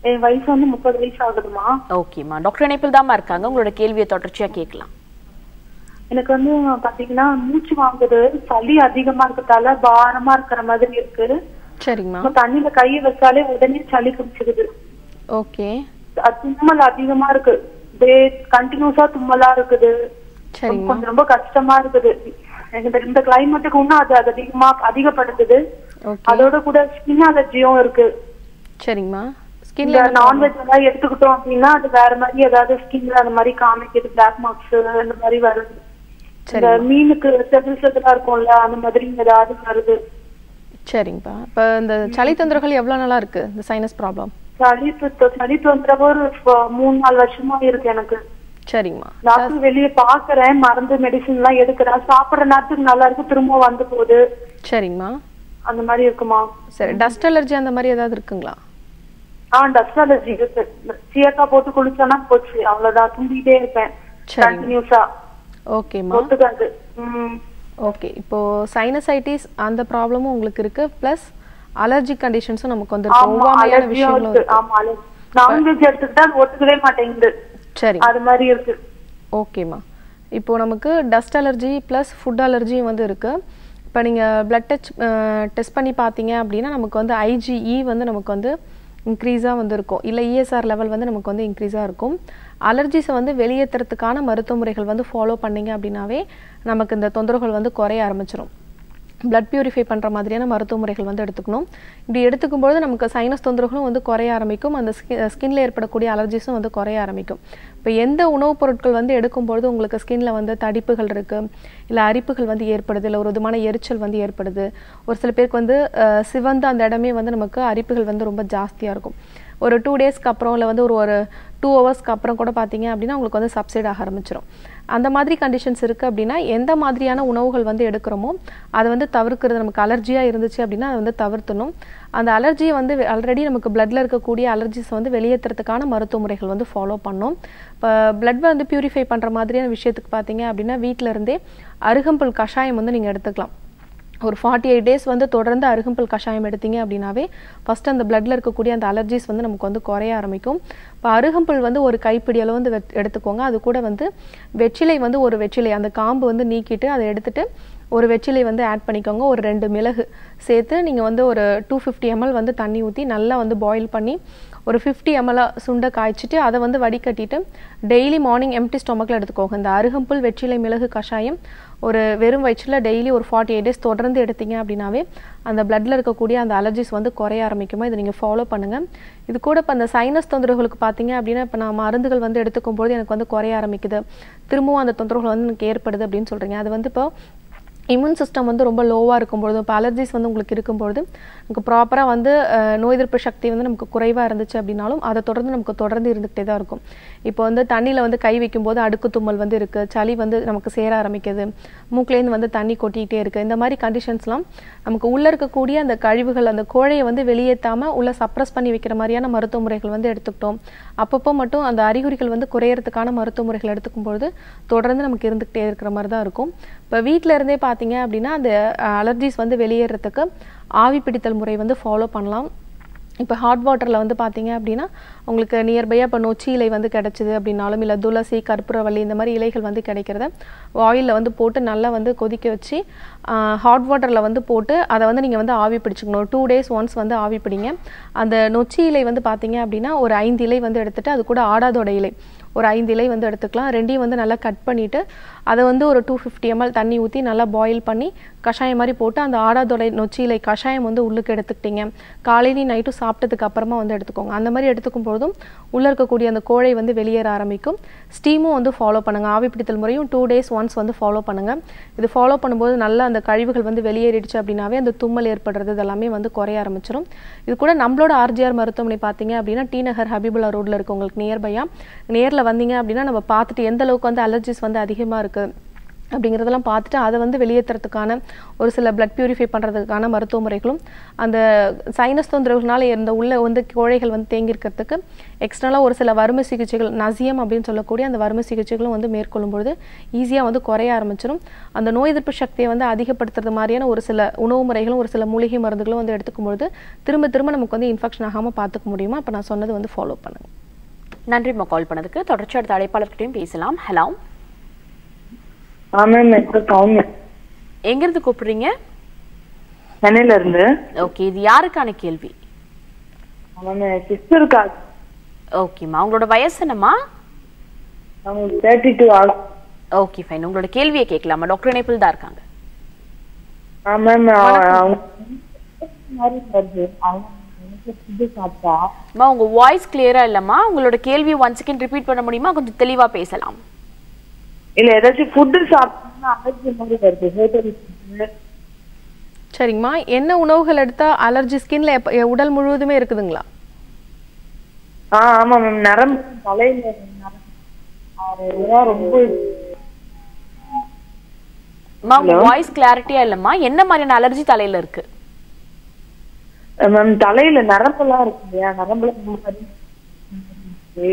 என் வயசு வந்து முப்பது வயசு ஆகுதுமா ஓகேம்மா. டாக்டர் இணைப்பில் தாம்மா இருக்காங்க. உங்களோட கேள்வியை தொடர்ச்சியா கேட்கலாம். எனக்கு வந்து பாத்தீங்கன்னா மூச்சு வாங்குது. சளி அதிகமா இருக்கதால பாரமா இருக்கிற மாதிரி இருக்கு. சரிங்கம்மா தண்ணியில கையை வச்சாலே உடனே சளி பிடிச்சிக்குது ஓகே. தும்மல் அதிகமா இருக்கு. கண்டினியூஸா தும்மலா இருக்குது. கொஞ்சம் ரொம்ப கஷ்டமா இருக்குது. எனக்கு இந்த- கிளைமேட்டுக்கு இன்னும் அது அது அதிகமா அதிகப்படுத்துது. அதோட கூட ஸ்கின் அலர்ஜியும் இருக்கு. சரிங்கம்மா. ஸ்கின்ல நான்வெஜ் எல்லாம் எடுத்துக்கிட்டோம் அப்படின்னா அது வேற மாதிரி ஏதாவது ஸ்கின்ல அந்த மாதிரி காமிக்குது. பிளாக் மார்க்ஸ் அந்த மாதிரி வருது. இந்த மீனுக்கு செதில் செதிலா இருக்கும்ல அந்த மாதிரி ஏதாவது வருது. சரிங்கப்பா. இப்போ இந்த சளி தொந்தரவுகள் எவ்வளோ நாளா இருக்கு? இந்த சைனஸ் ப்ராப்ளம் சளி தொ- சளி தொந்தரவு ஒரு மூணு நாலு வருஷமா இருக்கு எனக்கு. சரிங்கம்மா டாக்டர் வெளியே பாக்குறேன் மருந்து மெடிசின் எல்லாம் எடுக்கிறேன். சாப்பிடுற நேரத்துக்கு நல்லா இருக்கு திரும்ப வந்து போகுது. சரிங்கம்மா அந்த மாதிரி இருக்குமா? சரி டஸ்ட் அலர்ஜி அந்த மாதிரி ஏதாவது இருக்குங்களா? ஆ டஸ்ட் அலர்ஜி இருக்கு. சீயக்கா போட்டு குளிச்சோன்னா போச்சு. அவ்வளவுதான் தும்பிட்டே இருப்பேன். கண்டினியூஸா ஓகேம்மா. ஒத்துக்காது. ஓகே இப்போ சைனசைட்டிஸ் அந்த ப்ராப்ளமும் உங்களுக்கு இருக்கு. ப்ளஸ் அலர்ஜி கண்டிஷன்ஸும் நமக்கு வந்து ஒவ்வாமையான விஷயங்களும் ஆமா நான்வெஜ் எடுத்துக்கிட்டா ஒத்துக்கவே மாட்டேங்குது. சரி. அது மாதிரி இருக்கு. ஓகேம்மா இப்போ நமக்கு டஸ்ட் அலர்ஜி ப்ளஸ் ஃபுட் அலர்ஜியும் வந்து இருக்கு. இப்போ நீங்கள் பிளட் டச் டெஸ்ட் பண்ணி பார்த்தீங்க அப்படின்னா நமக்கு வந்து ஐஜிஇ வந்து நமக்கு வந்து இன்க்ரீஸாக வந்து இருக்கும். இல்லை இஎஸ்ஆர் லெவல் வந்து நமக்கு வந்து இன்க்ரீஸாக இருக்கும். அலர்ஜிஸை வந்து வெளியேற்றுறதுக்கான மருத்துவ முறைகள் வந்து ஃபாலோ பண்ணீங்க அப்படின்னாவே நமக்கு இந்த தொந்தரவுகள் வந்து குறைய ஆரம்பிச்சிடும் பிளட் பியூரிஃபை பண்ணுற மாதிரியான மருத்துவ முறைகள் வந்து எடுத்துக்கணும். இப்படி எடுத்துக்கும் பொழுது நமக்கு சைனஸ் தொந்தரவுகளும் வந்து குறைய ஆரம்பிக்கும். அந்த ஸ்கின்ல ஏற்படக்கூடிய அலர்ஜிஸும் வந்து குறைய ஆரம்பிக்கும். இப்போ எந்த உணவுப் பொருட்கள் வந்து எடுக்கும் பொழுது உங்களுக்கு ஸ்கின்ல வந்து தடிப்புகள் இருக்குது இல்லை அரிப்புகள் வந்து ஏற்படுது இல்லை ஒரு விதமான எரிச்சல் வந்து ஏற்படுது. ஒரு சில பேருக்கு வந்து சிவந்த அந்த இடமே வந்து நமக்கு அரிப்புகள் வந்து ரொம்ப ஜாஸ்தியாக இருக்கும். ஒரு டூ டேஸ்க்கு அப்புறம் இல்லை வந்து ஒரு ஒரு டூ ஹவர்ஸ்க்கு அப்புறம் கூட பார்த்தீங்க அப்படின்னா உங்களுக்கு வந்து சப்சைட் ஆக ஆரம்பிச்சிடும் அந்த மாதிரி கண்டிஷன்ஸ் இருக்குது அப்படின்னா எந்த மாதிரியான உணவுகள் வந்து எடுக்கிறோமோ அதை வந்து தவிர்க்கிறது நமக்கு அலர்ஜியாக இருந்துச்சு அப்படின்னா அதை வந்து தவிர்த்தணும். அந்த அலர்ஜியை வந்து ஆல்ரெடி நமக்கு பிளட்டில் இருக்கக்கூடிய அலர்ஜிஸ் வந்து வெளியேற்றுறதுக்கான மருத்துவ முறைகள் வந்து ஃபாலோ பண்ணோம் இப்போ பிளட் வந்து பியூரிஃபை பண்ணுற மாதிரியான விஷயத்துக்கு பார்த்தீங்க அப்படின்னா வீட்டிலருந்தே அருகம்புல் கஷாயம் வந்து நீங்கள் எடுத்துக்கலாம். ஒரு ஃபார்ட்டி எயிட் டேஸ் வந்து தொடர்ந்து அருகம்புல் கஷாயம் எடுத்தீங்க அப்படின்னாவே ஃபஸ்ட்டு அந்த பிளட்டில் இருக்கக்கூடிய அந்த அலர்ஜிஸ் வந்து நமக்கு வந்து குறைய ஆரம்பிக்கும். இப்போ அருகம்புல் வந்து ஒரு கைப்பிடி அளவு வந்து எடுத்துக்கோங்க. அது கூட வந்து வெற்றிலை வந்து ஒரு வெற்றிலை. அந்த காம்பு வந்து நீக்கிட்டு அதை எடுத்துகிட்டு ஒரு வெற்றிலை வந்து ஆட் பண்ணிக்கோங்க. ஒரு ரெண்டு மிளகு சேர்த்து நீங்கள் வந்து ஒரு டூ ஃபிஃப்டி எம்எல் வந்து தண்ணி ஊற்றி நல்லா வந்து பாயில் பண்ணி ஒரு ஃபிஃப்டி எம்எல்லாக சுண்டை காய்ச்சிட்டு அதை வந்து வடிகட்டிட்டு டெய்லி மார்னிங் எம்டி ஸ்டொமக்கில் எடுத்துக்கோங்க. இந்த அருகம்புல் வெற்றிலை மிளகு கஷாயம் ஒரு வெறும் வயிற்றில் டெய்லி ஒரு ஃபார்ட்டி எயிட் டேஸ் தொடர்ந்து எடுத்தீங்க அப்படின்னாவே அந்த பிளட்டில் இருக்கக்கூடிய அந்த அலர்ஜிஸ் வந்து குறைய ஆரம்பிக்குமா? இதை நீங்கள் ஃபாலோ பண்ணுங்கள் இது கூட இப்போ அந்த சைனஸ் தொந்தரவுகளுக்கு பார்த்தீங்க அப்படின்னா இப்போ நான் மருந்துகள் வந்து எடுத்துக்கும் போது எனக்கு வந்து குறைய ஆரம்பிக்குது. திரும்பவும் அந்த தொந்தரவுகள் வந்து எனக்கு ஏற்படுது அப்படின்னு சொல்கிறீங்க அது வந்து இப்போ இம்யூன் சிஸ்டம் வந்து ரொம்ப லோவாக இருக்கும்பொழுது இப்போ அலர்ஜிஸ் வந்து உங்களுக்கு இருக்கும்பொழுது நமக்கு ப்ராப்பராக வந்து நோய் எதிர்ப்பு சக்தி வந்து நமக்கு குறைவாக இருந்துச்சு அப்படின்னாலும் அதை தொடர்ந்து நமக்கு தொடர்ந்து இருந்துகிட்டே தான் இருக்கும். இப்போ வந்து தண்ணியில் வந்து கை வைக்கும்போது அடுக்கு தும்மல் வந்து இருக்குது சளி வந்து நமக்கு சேர ஆரம்பிக்குது மூக்குலேருந்து வந்து தண்ணி கொட்டிக்கிட்டே இருக்குது இந்த மாதிரி கண்டிஷன்ஸ்லாம் நமக்கு உள்ளே இருக்கக்கூடிய அந்த கழிவுகள் அந்த கோழையை வந்து வெளியேற்றாமல் உள்ளே சப்ரஸ் பண்ணி வைக்கிற மாதிரியான மருத்துவ முறைகள் வந்து எடுத்துக்கிட்டோம். அப்பப்போ மட்டும் அந்த அறிகுறிகள் வந்து குறையறதுக்கான மருத்துவ முறைகள் எடுத்துக்கும்பொழுது தொடர்ந்து நமக்கு இருந்துகிட்டே இருக்கிற மாதிரி தான் இருக்கும். இப்போ வீட்டில் இருந்தே பார்த்தீங்க அப்படின்னா அந்த அலர்ஜிஸ் வந்து வெளியேறதுக்கு ஆவி பிடித்தல் முறை வந்து ஃபாலோ பண்ணலாம். இப்போ ஹாட் வாட்டரில் வந்து பார்த்தீங்க அப்படின்னா உங்களுக்கு நியர்பையாக இப்போ நொச்சி இலை வந்து கிடச்சிது அப்படின்னாலும் இல்லை துளசி கற்பூரவள்ளி இந்த மாதிரி இலைகள் வந்து கிடைக்கிறத ஆயிலில் வந்து போட்டு நல்லா வந்து கொதிக்க வச்சு ஹாட் வாட்டரில் வந்து போட்டு அதை வந்து நீங்கள் வந்து ஆவி பிடிச்சிக்கணும். டூ டேஸ் ஒன்ஸ் வந்து ஆவி பிடிங்க. அந்த நொச்சி இலை வந்து பார்த்தீங்க அப்படின்னா ஒரு ஐந்து இலை வந்து எடுத்துகிட்டு அது கூட ஆடாதோட இலை. ஒரு ஐந்து இலை வந்து எடுத்துக்கலாம். ரெண்டையும் வந்து நல்லா கட் பண்ணிவிட்டு அதை வந்து ஒரு டூ ஃபிஃப்டி எம்எல் தண்ணி ஊற்றி நல்லா பாயில் பண்ணி கஷாயம் மாதிரி போட்டு அந்த ஆடாதொடை நொச்சியிலை கஷாயம் வந்து உள்ளுக்கு எடுத்துக்கிட்டீங்க. காலையிலையும் நைட்டும் சாப்பிட்டதுக்கு அப்புறமா வந்து எடுத்துக்கோங்க. அந்த மாதிரி எடுத்துக்கும் பொழுதும் உள்ளே இருக்கக்கூடிய அந்த கோழை வந்து வெளியேற ஆரம்பிக்கும். ஸ்டீமும் வந்து ஃபாலோ பண்ணுங்கள் ஆவி பிடித்தல் முறையும் டூ டேஸ் ஒன்ஸ் வந்து ஃபாலோ பண்ணுங்கள் இது ஃபாலோ பண்ணும்போது நல்லா அந்த கழிவுகள் வந்து வெளியேறிடுச்சு அப்படின்னாவே அந்த தும்மல் ஏற்படுறது இதெல்லாமே வந்து குறைய ஆரம்பிச்சிடும் இது கூட நம்மளோட ஆர்ஜிஆர் மருத்துவமனை பார்த்தீங்க அப்படின்னா டி நகர் ஹபிபுல்லா ரோட்டில் இருக்கு உங்களுக்கு நியர்பையாக நேரில் வந்தீங்க அப்படின்னா நம்ம பார்த்துட்டு எந்த அளவுக்கு வந்து அலர்ஜிஸ் வந்து அதிகமாக இருக்குது அப்படிங்கிறதெல்லாம் பார்த்துட்டு அதை வந்து வெளியேற்றுறதுக்கான ஒரு சில பிளட் பியூரிஃபை பண்ணுறதுக்கான மருத்துவ முறைகளும் அந்த சைனஸ் தொந்தரவுகளால் இருந்த உள்ள வந்து கோழைகள் வந்து தேங்கியிருக்கிறதுக்கு எக்ஸ்ட்ரலாக ஒரு சில வறுமை சிகிச்சைகள் நசியம் அப்படின்னு சொல்லக்கூடிய அந்த வறுமை சிகிச்சைகளும் வந்து மேற்கொள்ளும் பொழுது ஈஸியாக வந்து குறைய ஆரம்பிச்சிடும் அந்த நோய் எதிர்ப்பு சக்தியை வந்து அதிகப்படுத்துறது மாதிரியான ஒரு சில உணவு முறைகளும் ஒரு சில மூலிகை மருந்துகளும் வந்து எடுத்துக்கும் பொழுது திரும்ப திரும்ப நமக்கு வந்து இன்ஃபெக்ஷன் ஆகாமல் பார்த்துக்க முடியுமா? அப்போ நான் சொன்னது வந்து ஃபாலோ பண்ணுங்க. நன்றிம்மா கால் பண்ணதுக்கு. தொடர்ச்சி அடுத்த அழைப்பாளர்கிட்டையும் பேசலாம். ஹலோ ஆ மேம் இப்போ சௌமியா எங்கிருந்து கூப்பிடுறீங்க? சென்னையில இருந்து. ஓகே இது யாருக்கான கேள்வி? சிஸ்டருக்கா ஓகேம்மா உங்களோட வயசு என்னம்மா? அவங்களுக்கு தேர்ட்டி டூ ஆகும் ஓகே ஃபைன் உங்களோட கேள்வியை கேட்கலாமா? டாக்டர் இணைப்பில் தான் இருக்காங்க. ஆ மேம் உங்க வாய்ஸ் கிளியரா இல்லம்மா? உங்களோட கேள்வி ஒன் செகண்ட் ரிப்பீட் பண்ண முடியுமா? கொஞ்சம் தெளிவா பேசலாம். இல்ல ஏதாச்சும் ஃபுட்டு சாப்பிட்டா அலர்ஜி மாதிரி வருது. ஹோட்டல் சரிங்கம்மா. என்ன உணவுகள் எடுத்தால் அலர்ஜி ஸ்கின்ல உடல் முழுவதுமே இருக்குதுங்களா? ஆ ஆமா மேம் நரம்பு தலையில ரொம்ப வாய்ஸ் கிளாரிட்டியா இல்லம்மா. என்ன மாதிரியான அலர்ஜி தலையில இருக்கு? மேம் தலையில நரம்பெல்லாம் இருக்கு இல்லையா? நரம்புல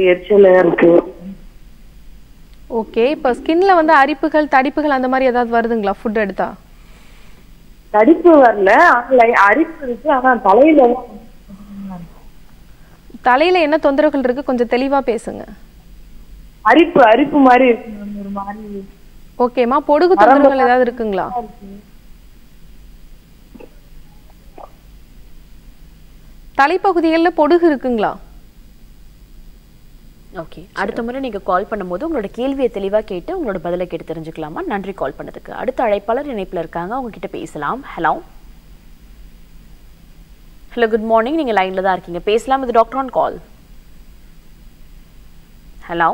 எரிச்சலா இருக்கு. ஓகே இப்போ ஸ்கின்ல வந்து அரிப்புகள் தடிப்புகள் அந்த மாதிரி ஏதாவது வருதுங்களா? ஃபுட் எடுத்தா? தடிப்பு வரல. அரிப்பு இருக்கு ஆனா தலையில தலையில என்ன தொந்தரவுகள் இருக்கு? கொஞ்சம் தெளிவா பேசுங்க. அரிப்பு அரிப்பு மாதிரி இருக்கு மேம் ஒரு மாதிரி. ஓகேம்மா பொடுகு தொந்தரவுகள் ஏதாவது இருக்குங்களா? தலைப்பகுதிகளில் பொடுகு இருக்குங்களா? ஓகே அடுத்த முறை நீங்கள் கால் பண்ணும்போது உங்களோட கேள்வியை தெளிவாக கேட்டு உங்களோட பதிலை கேட்டு தெரிஞ்சுக்கலாமா? நன்றி கால் பண்ணதுக்கு. அடுத்த அழைப்பாளர் இணைப்பில் இருக்காங்க. உங்ககிட்ட பேசலாம். ஹலோ ஹலோ குட் மார்னிங் நீங்கள் லைனில் தான் இருக்கீங்க. பேசலாம். இது doctor on call hello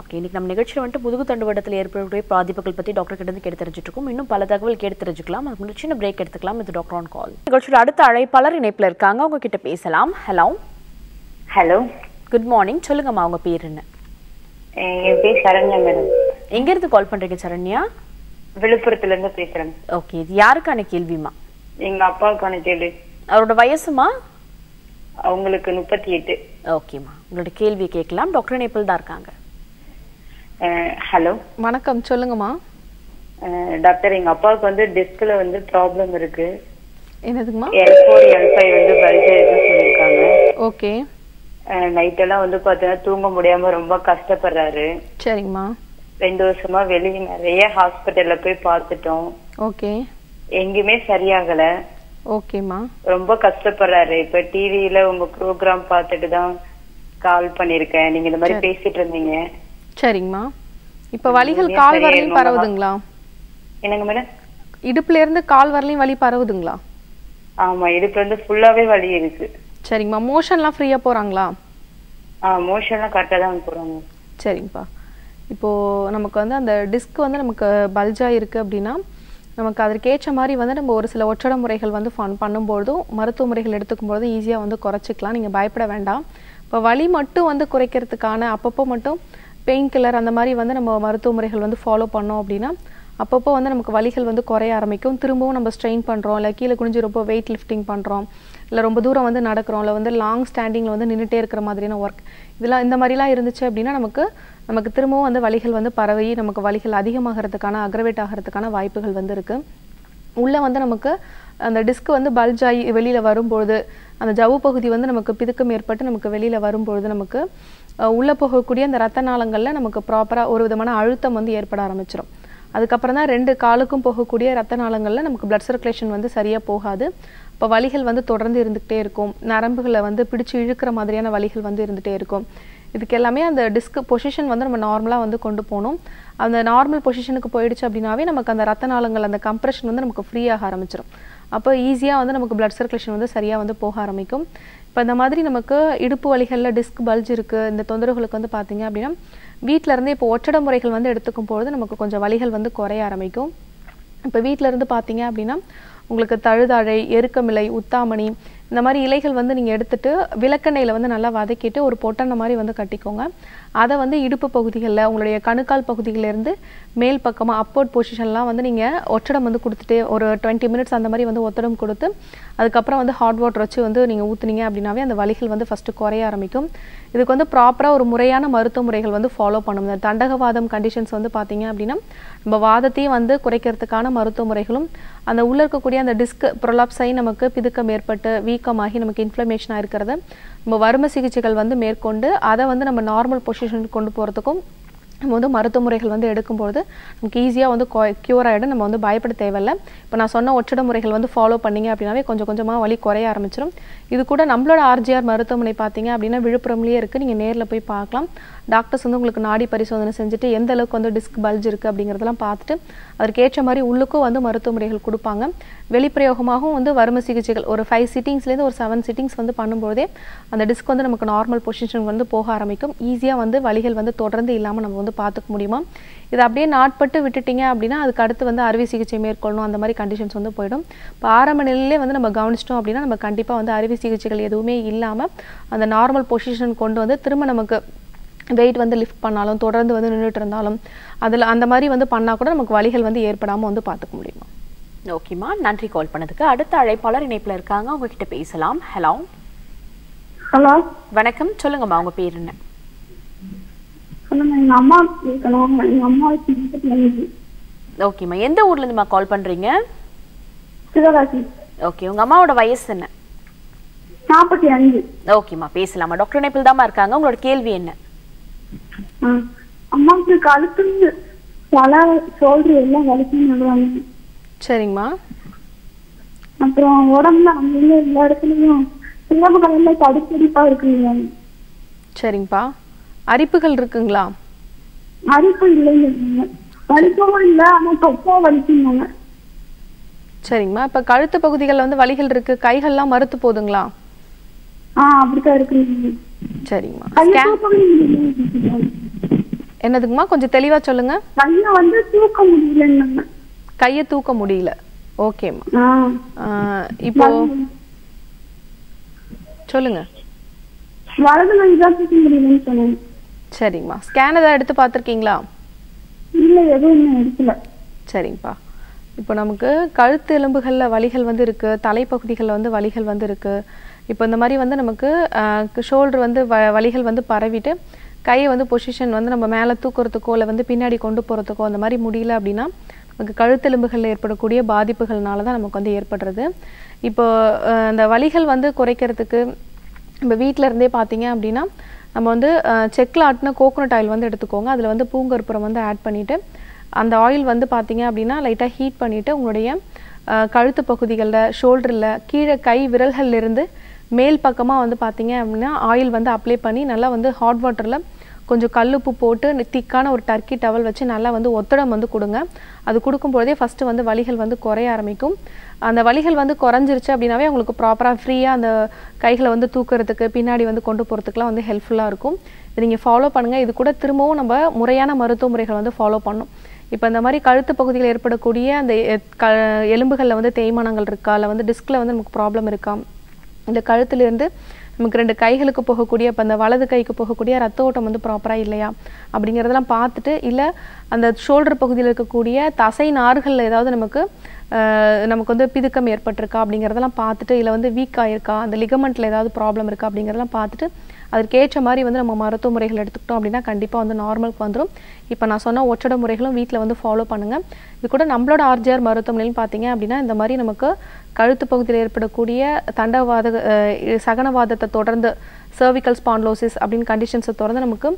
okay இன்றைக்கி நம்ம நிகழ்ச்சியில் வந்துட்டு முதுகு தண்டுவடத்தில் ஏற்படக்கூடிய பாதிப்புகள் பற்றி டாக்டர் கிட்ட இருந்து கேட்டு தெரிஞ்சிட்ருக்கோம் இன்னும் பல தகவல் கேட்டு தெரிஞ்சுக்கலாம். அதுக்கு முன்னாடி சின்ன பிரேக் எடுத்துக்கலாம். இது டாக்டர் ஆன் கால் நிகழ்ச்சியோட அடுத்த அழைப்பாளர் இணைப்பில் இருக்காங்க. அவங்க கிட்ட பேசலாம். ஹலோ ஹலோ குட் மார்னிங் சொல்லுங்கம்மா உங்க பேர் என்ன? என் பேர் சரண்யா மேடம். எங்க இருந்து கால் பண்றீங்க சரண்யா? விழுப்புரத்துல இருந்து பேசுறேன். ஓகே இது யாருக்கான கேள்விமா எங்க அப்பாவுக்கான கேள்வி. அவரோட வயசுமா அவங்களுக்கு முப்பத்தி எட்டு. ஓகேம்மா உங்களோட கேள்வி கேட்கலாம். டாக்டர் நேபிள் தான் இருக்காங்க. ஹலோ வணக்கம் சொல்லுங்கம்மா. டாக்டர் எங்க அப்பாவுக்கு வந்து டிஸ்க்ல வந்து ப்ராப்ளம் இருக்கு. என்னதுங்கம்மா? எல் ஃபோர் எல் ஃபைவ் வந்து பல்ஜ் சொல்லியிருக்காங்க. ஓகே நைட் எல்லாம் வந்து பாத்தீங்கன்னா தூங்க முடியாம ரொம்ப கஷ்டப்படுறாரு. சரிங்கம்மா ரெண்டு வருஷமா வெளியே நிறைய ஹாஸ்பிட்டல்ல போய் பார்த்துட்டோம். ஓகே. எங்கேயுமே சரியாகல. ஓகேம்மா. ரொம்ப கஷ்டப்படுறாரு. இப்ப டிவில உங்க ப்ரோக்ராம் பார்த்துட்டு தான் கால் பண்ணிருக்கேன். நீங்க இந்த மாதிரி பேசிட்டு இருந்தீங்க. சரிங்கம்மா இப்போ வலிகள் கால் வரலையும் பரவுதுங்களா? என்னங்க மேடம் இடுப்புல இருந்து கால் வரலையும் வலி பரவுதுங்களா? ஆமா இடுப்பு வந்து ஃபுல்லாவே வலி இருக்கு. சரிங்கம்மா. மோஷன்லாம் ஃப்ரீயா போறாங்களா? ஆ மோஷன்லாம் கரெக்டா தான் போறாங்க. சரிங்கப்பா. இப்போ நமக்கு வந்து அந்த டிஸ்க் வந்து நமக்கு பல்ஜா இருக்கு அப்படின்னா நமக்கு அதற்கேற்ற மாதிரி வந்து நம்ம ஒரு சில ஒற்றட முறைகள் வந்து ஃபன் பண்ணும்பொழுதும் மருத்துவ முறைகள் எடுத்துக்கும் பொழுதும் ஈஸியாக வந்து குறைச்சிக்கலாம். நீங்கள் பயப்பட வேண்டாம். இப்போ வலி மட்டும் வந்து குறைக்கிறதுக்கான அப்பப்போ மட்டும் பெயின் கில்லர் அந்த மாதிரி வந்து நம்ம மருத்துவ முறைகள் வந்து ஃபாலோ பண்ணோம் அப்படின்னா அப்பப்போ வந்து நமக்கு வலிகள் வந்து குறைய ஆரம்பிக்கும். திரும்பவும் நம்ம ஸ்ட்ரெயின் பண்ணுறோம் இல்லை கீழே குனிஞ்சு ரொம்ப வெயிட் லிஃப்டிங் பண்ணுறோம் இல்லை ரொம்ப தூரம் வந்து நடக்கிறோம் இல்லை வந்து லாங் ஸ்டாண்டிங்கில் வந்து நின்றுட்டே இருக்கிற மாதிரியான ஒர்க் இதெல்லாம் இந்த மாதிரிலாம் இருந்துச்சு அப்படின்னா நமக்கு நமக்கு திரும்பவும் வந்து வலிகள் வந்து பரவி நமக்கு வலிகள் அதிகமாகிறதுக்கான அக்ரவேட் ஆகிறதுக்கான வாய்ப்புகள் வந்து இருக்குது உள்ளே வந்து நமக்கு அந்த டிஸ்க் வந்து பல்ஜ் ஆகி வெளியில் வரும்பொழுது அந்த ஜவ்வு பகுதி வந்து நமக்கு பிதுக்கம் ஏற்பட்டு நமக்கு வெளியில் வரும்பொழுது நமக்கு உள்ளே போகக்கூடிய அந்த ரத்த நாளங்களில் நமக்கு ப்ராப்பராக ஒரு விதமான அழுத்தம் வந்து ஏற்பட ஆரம்பிச்சிடும் அதுக்கப்புறம் தான் ரெண்டு காலுக்கும் போகக்கூடிய ரத்த நாளங்களில் நமக்கு பிளட் சர்க்குலேஷன் வந்து சரியாக போகாது. இப்போ வலிகள் வந்து தொடர்ந்து இருந்துகிட்டே இருக்கும். நரம்புகளை வந்து பிடிச்சு இழுக்கிற மாதிரியான வலிகள் வந்து இருந்துகிட்டே இருக்கும். இதுக்கு எல்லாமே அந்த டிஸ்க் பொசிஷன் வந்து நம்ம நார்மலாக வந்து கொண்டு போகணும். அந்த நார்மல் பொசிஷனுக்கு போயிடுச்சு அப்படின்னாவே நமக்கு அந்த ரத்த நாளங்கள் அந்த கம்ப்ரெஷன் வந்து நமக்கு ஃப்ரீயாக ஆரம்பிச்சிடும் அப்போ ஈஸியாக வந்து நமக்கு பிளட் சர்க்குலேஷன் வந்து சரியாக வந்து போக ஆரம்பிக்கும். இப்போ இந்த மாதிரி நமக்கு இடுப்பு வலிகளில் டிஸ்க் பல்ஜ் இருக்குது இந்த தொந்தரவுகளுக்கு வந்து பார்த்திங்க அப்படின்னா வீட்டில இருந்து இப்போ ஒற்றட முறைகள் வந்து எடுத்துக்கும் பொழுது நமக்கு கொஞ்சம் வழிகள் வந்து குறைய ஆரம்பிக்கும். இப்போ வீட்டிலருந்து பார்த்தீங்க அப்படின்னா உங்களுக்கு தழுதாழை எருக்கமிலை உத்தாமணி இந்த மாதிரி இலைகள் வந்து நீங்கள் எடுத்துட்டு விளக்கெண்ணெயில் வந்து நல்லா வதக்கிட்டு ஒரு பொட்டெண்ணெய் மாதிரி வந்து கட்டிக்கோங்க. அதை வந்து இடுப்பு பகுதிகளில் உங்களுடைய கணுக்கால் பகுதியிலேருந்து மேல் பக்கமாக அப்போர்ட் பொசிஷன்லாம் வந்து நீங்கள் ஒற்றடம் வந்து கொடுத்துட்டு ஒரு டுவெண்ட்டி மினிட்ஸ் அந்த மாதிரி வந்து ஒத்தடம் கொடுத்து அதுக்கப்புறம் வந்து ஹாட் வாட்டர் வச்சு வந்து நீங்கள் ஊற்றுனீங்க அப்படின்னாவே அந்த வலிகள் வந்து ஃபஸ்ட்டு குறைய ஆரம்பிக்கும். இதுக்கு வந்து ப்ராப்பராக ஒரு முறையான மருத்துவ முறைகள் வந்து ஃபாலோ பண்ணணும். தண்டகவாதம் கண்டிஷன்ஸ் வந்து பார்த்தீங்க அப்படின்னா நம்ம வாதத்தையும் வந்து குறைக்கிறதுக்கான மருத்துவ முறைகளும் அந்த உள்ளே இருக்கக்கூடிய அந்த டிஸ்க் ப்ரொலாப்ஸ் நமக்கு பிதுக்கம் ஏற்பட்டு வீக்கமாகி நமக்கு இன்ஃப்ளமேஷனாக ஆகிருக்கிறத நம்ம வரும சிகிச்சைகள் வந்து மேற்கொண்டு அதை வந்து நம்ம நார்மல் பொசிஷனுக்கு கொண்டு போகிறதுக்கும் நம்ம வந்து மருத்துவ முறைகள் வந்து எடுக்கும்பொழுது நமக்கு ஈஸியாக வந்து க்யூர் ஆகிடும் நம்ம வந்து பயப்பட தேவையில்லை. இப்போ நான் சொன்ன ஒற்றிட முறைகள் வந்து ஃபாலோ பண்ணீங்க அப்படின்னாவே கொஞ்சம் கொஞ்சமாக வலி குறைய ஆரம்பிச்சிடும் இது கூட நம்மளோட ஆர்ஜிஆர் மருத்துவமனை பார்த்தீங்க அப்படின்னா விழுப்புரம்லேயே இருக்குது நீங்கள் நேரில் போய் பார்க்கலாம். டாக்டர்ஸ் வந்து உங்களுக்கு நாடி பரிசோதனை செஞ்சுட்டு எந்த அளவுக்கு வந்து டிஸ்க் பல்ஜ் இருக்குது அப்படிங்கிறதெல்லாம் பார்த்துட்டு அதற்கு ஏற்ற மாதிரி உள்ளுக்கும் வந்து மருத்துவமனைகள் கொடுப்பாங்க. வெளிப்பிரயோகமாகவும் வந்து வரும சிகிச்சைகள் ஒரு ஃபைவ் சிட்டிங்ஸ்லேருந்து ஒரு செவன் சிட்டிங்ஸ் வந்து பண்ணும்போதே அந்த டிஸ்க் வந்து நமக்கு நார்மல் பொசிஷன் வந்து போக ஆரம்பிக்கும். ஈஸியாக வந்து வழிகள் வந்து தொடர்ந்து இல்லாமல் நம்ம வந்து பார்த்துக்க முடியுமா? இதை அப்படியே நாட்பட்டு விட்டுட்டீங்க அப்படின்னா அதுக்கு அடுத்து வந்து அறுவை சிகிச்சை மேற்கொள்ளணும். அந்த மாதிரி கண்டிஷன்ஸ் வந்து போயிடும். இப்போ ஆரம்ப நிலையிலே வந்து நம்ம கவனிச்சிட்டோம் அப்படின்னா நம்ம கண்டிப்பாக வந்து அறுவை சிகிச்சைகள் எதுவுமே இல்லாமல் அந்த நார்மல் பொசிஷன் கொண்டு வந்து திரும்ப நமக்கு வெயிட் வந்து லிஃப்ட் பண்ணாலும் தொடர்ந்து வந்து நின்றுட்டு இருந்தாலும் அதில் அந்த மாதிரி வந்து பண்ணால் கூட நமக்கு வலிகள் வந்து ஏற்படாமல் வந்து பார்த்துக்க முடியுமா? ஓகேம்மா நன்றி கால் பண்ணதுக்கு. அடுத்த அழைப்பாளர் இணைப்புல இருக்காங்க. உங்ககிட்ட பேசலாம். ஹலோ ஹலோ வணக்கம். சொல்லுங்கம்மா உங்க பேர் என்ன? ஓகேம்மா எந்த ஊர்ல இருந்துமா கால் பண்றீங்க? சிவகாசி. ஓகே உங்க அம்மாவோட வயசு என்ன? நாற்பத்தி அஞ்சு. ஓகேம்மா பேசலாமா. டாக்டர் இணைப்பில் தாம்மா இருக்காங்க. உங்களோட கேள்வி என்ன. அம்மாவுக்கு கழுத்து தலை சோல்டர் எல்லாம் சொல்லுவாங்க. சரிங்கம்மா. அப்புறம் உடம்புல அங்கங்க எல்லா இடத்துலயும் சிவப்பு கலர்ல தடிப்படிப்பா இருக்குங்க. சரிங்கப்பா. அரிப்புகள் இருக்குங்களா? அரிப்பு இல்லைங்க. வலிக்கவும் இல்லை ஆனா தொப்பா வலிக்குங்க சரிங்கம்மா. இப்போ கழுத்து பகுதிகளில் வந்து வலிகள் இருக்கு. கைகள்லாம் மறுத்து போகுதுங்களா ஆ அப்படித்தான் இருக்குங்க. சரிங்கம்மா என்னதுங்கம்மா? கொஞ்சம் தெளிவா சொல்லுங்க. கையை வந்து தூக்க முடியலங்க கையை தூக்க முடியல. ஓகேம்மா. இப்போ சொல்லுங்க. வலது கை தான் தூக்க முடியலன்னு சொன்னேன் சரிங்கம்மா ஸ்கேன் ஏதாவது எடுத்து பார்த்துருக்கீங்களா? இல்ல எதுவும் எடுக்கல. சரிங்கப்பா இப்போ நமக்கு கழுத்து எலும்புகளில் வலிகள் வந்து இருக்கு தலைப்பகுதிகளில் வந்து வலிகள் வந்து இருக்கு. இப்போ இந்த மாதிரி வந்து நமக்கு ஷோல்டர் வந்து வ வலிகள் வந்து பரவிட்டு கையை வந்து பொசிஷன் வந்து நம்ம மேலே தூக்குறதுக்கோ இல்லை வந்து பின்னாடி கொண்டு போகிறதுக்கோ அந்த மாதிரி முடியல அப்படின்னா நமக்கு கழுத்தெலும்புகளில் ஏற்படக்கூடிய பாதிப்புகள்னால தான் நமக்கு வந்து ஏற்படுறது. இப்போ அந்த வலிகள் வந்து குறைக்கிறதுக்கு நம்ம வீட்டில் இருந்தே பார்த்தீங்க அப்படின்னா நம்ம வந்து செக்கில் ஆட்டின கோகோனட் ஆயில் வந்து எடுத்துக்கோங்க. அதில் வந்து பூங்கற்புரம் வந்து ஆட் பண்ணிவிட்டு அந்த ஆயில் வந்து பார்த்தீங்க அப்படின்னா லைட்டாக ஹீட் பண்ணிவிட்டு உங்களுடைய அஹ், கழுத்து பகுதிகளில் ஷோல்டரில் கீழே கை விரல்கள்ல இருந்து மேல் பக்கமாக வந்து பார்த்தீங்க அப்படின்னா ஆயில் வந்து அப்ளை பண்ணி நல்லா வந்து ஹாட் வாட்டரில் கொஞ்சம் கல்லுப்பு போட்டு திக்கான ஒரு டர்க்கி டவல் வச்சு நல்லா வந்து ஒத்தடம் வந்து கொடுங்க. அது கொடுக்கும்போதே ஃபஸ்ட்டு வந்து வலிகள் வந்து குறைய ஆரம்பிக்கும். அந்த வலிகள் வந்து குறைஞ்சிருச்சு அப்படின்னாவே உங்களுக்கு ப்ராப்பராக ஃப்ரீயாக அந்த கைகளை வந்து தூக்குறதுக்கு பின்னாடி வந்து கொண்டு போகிறதுக்குலாம் வந்து ஹெல்ப்ஃபுல்லாக இருக்கும். இது நீங்கள் ஃபாலோ பண்ணுங்கள் இது கூட திரும்பவும் நம்ம முறையான மருத்துவ முறைகள் வந்து ஃபாலோ பண்ணணும் இப்போ இந்த மாதிரி கழுத்து பகுதியில் ஏற்படக்கூடிய அந்த க எலும்புகளில் வந்து தேய்மானங்கள் இருக்கா? இல்லை வந்து டிஸ்கில் வந்து நமக்கு ப்ராப்ளம் இருக்கா? இந்த கழுத்துலேருந்து நமக்கு ரெண்டு கைகளுக்கு போகக்கூடிய இப்போ அந்த வலது கைக்கு போகக்கூடிய ரத்த ஓட்டம் வந்து ப்ராப்பராக இல்லையா? அப்படிங்கிறதெல்லாம் பார்த்துட்டு இல்லை அந்த ஷோல்டர் பகுதியில் இருக்கக்கூடிய தசை நார்களில் ஏதாவது நமக்கு நமக்கு வந்து பிதுக்கம் ஏற்பட்டிருக்கா அப்படிங்கிறதெல்லாம் பார்த்துட்டு இல்லை வந்து வீக் ஆயிருக்கா அந்த லிகமெண்ட்டில் ஏதாவது ப்ராப்ளம் இருக்கா அப்படிங்கிறதெல்லாம் பார்த்துட்டு அதற்கேற்ற மாதிரி வந்து நம்ம மருத்துவ முறைகள் எடுத்துக்கிட்டோம் அப்படின்னா கண்டிப்பாக வந்து நார்மலுக்கு வந்துடும் இப்போ நான் சொன்ன ஒற்றட முறைகளும் வீட்டில் வந்து ஃபாலோ பண்ணுங்கள் இது கூட நம்மளோட ஆர்ஜிஆர் மருத்துவமனையில் பார்த்தீங்க அப்படின்னா இந்த மாதிரி நமக்கு கழுத்து பகுதியில் ஏற்படக்கூடிய தண்டவாத சகனவாதத்தை தொடர்ந்து சர்விக்கல் ஸ்பான்லோசிஸ் அப்படின்னு கண்டிஷன்ஸை தொடர்ந்து நமக்கு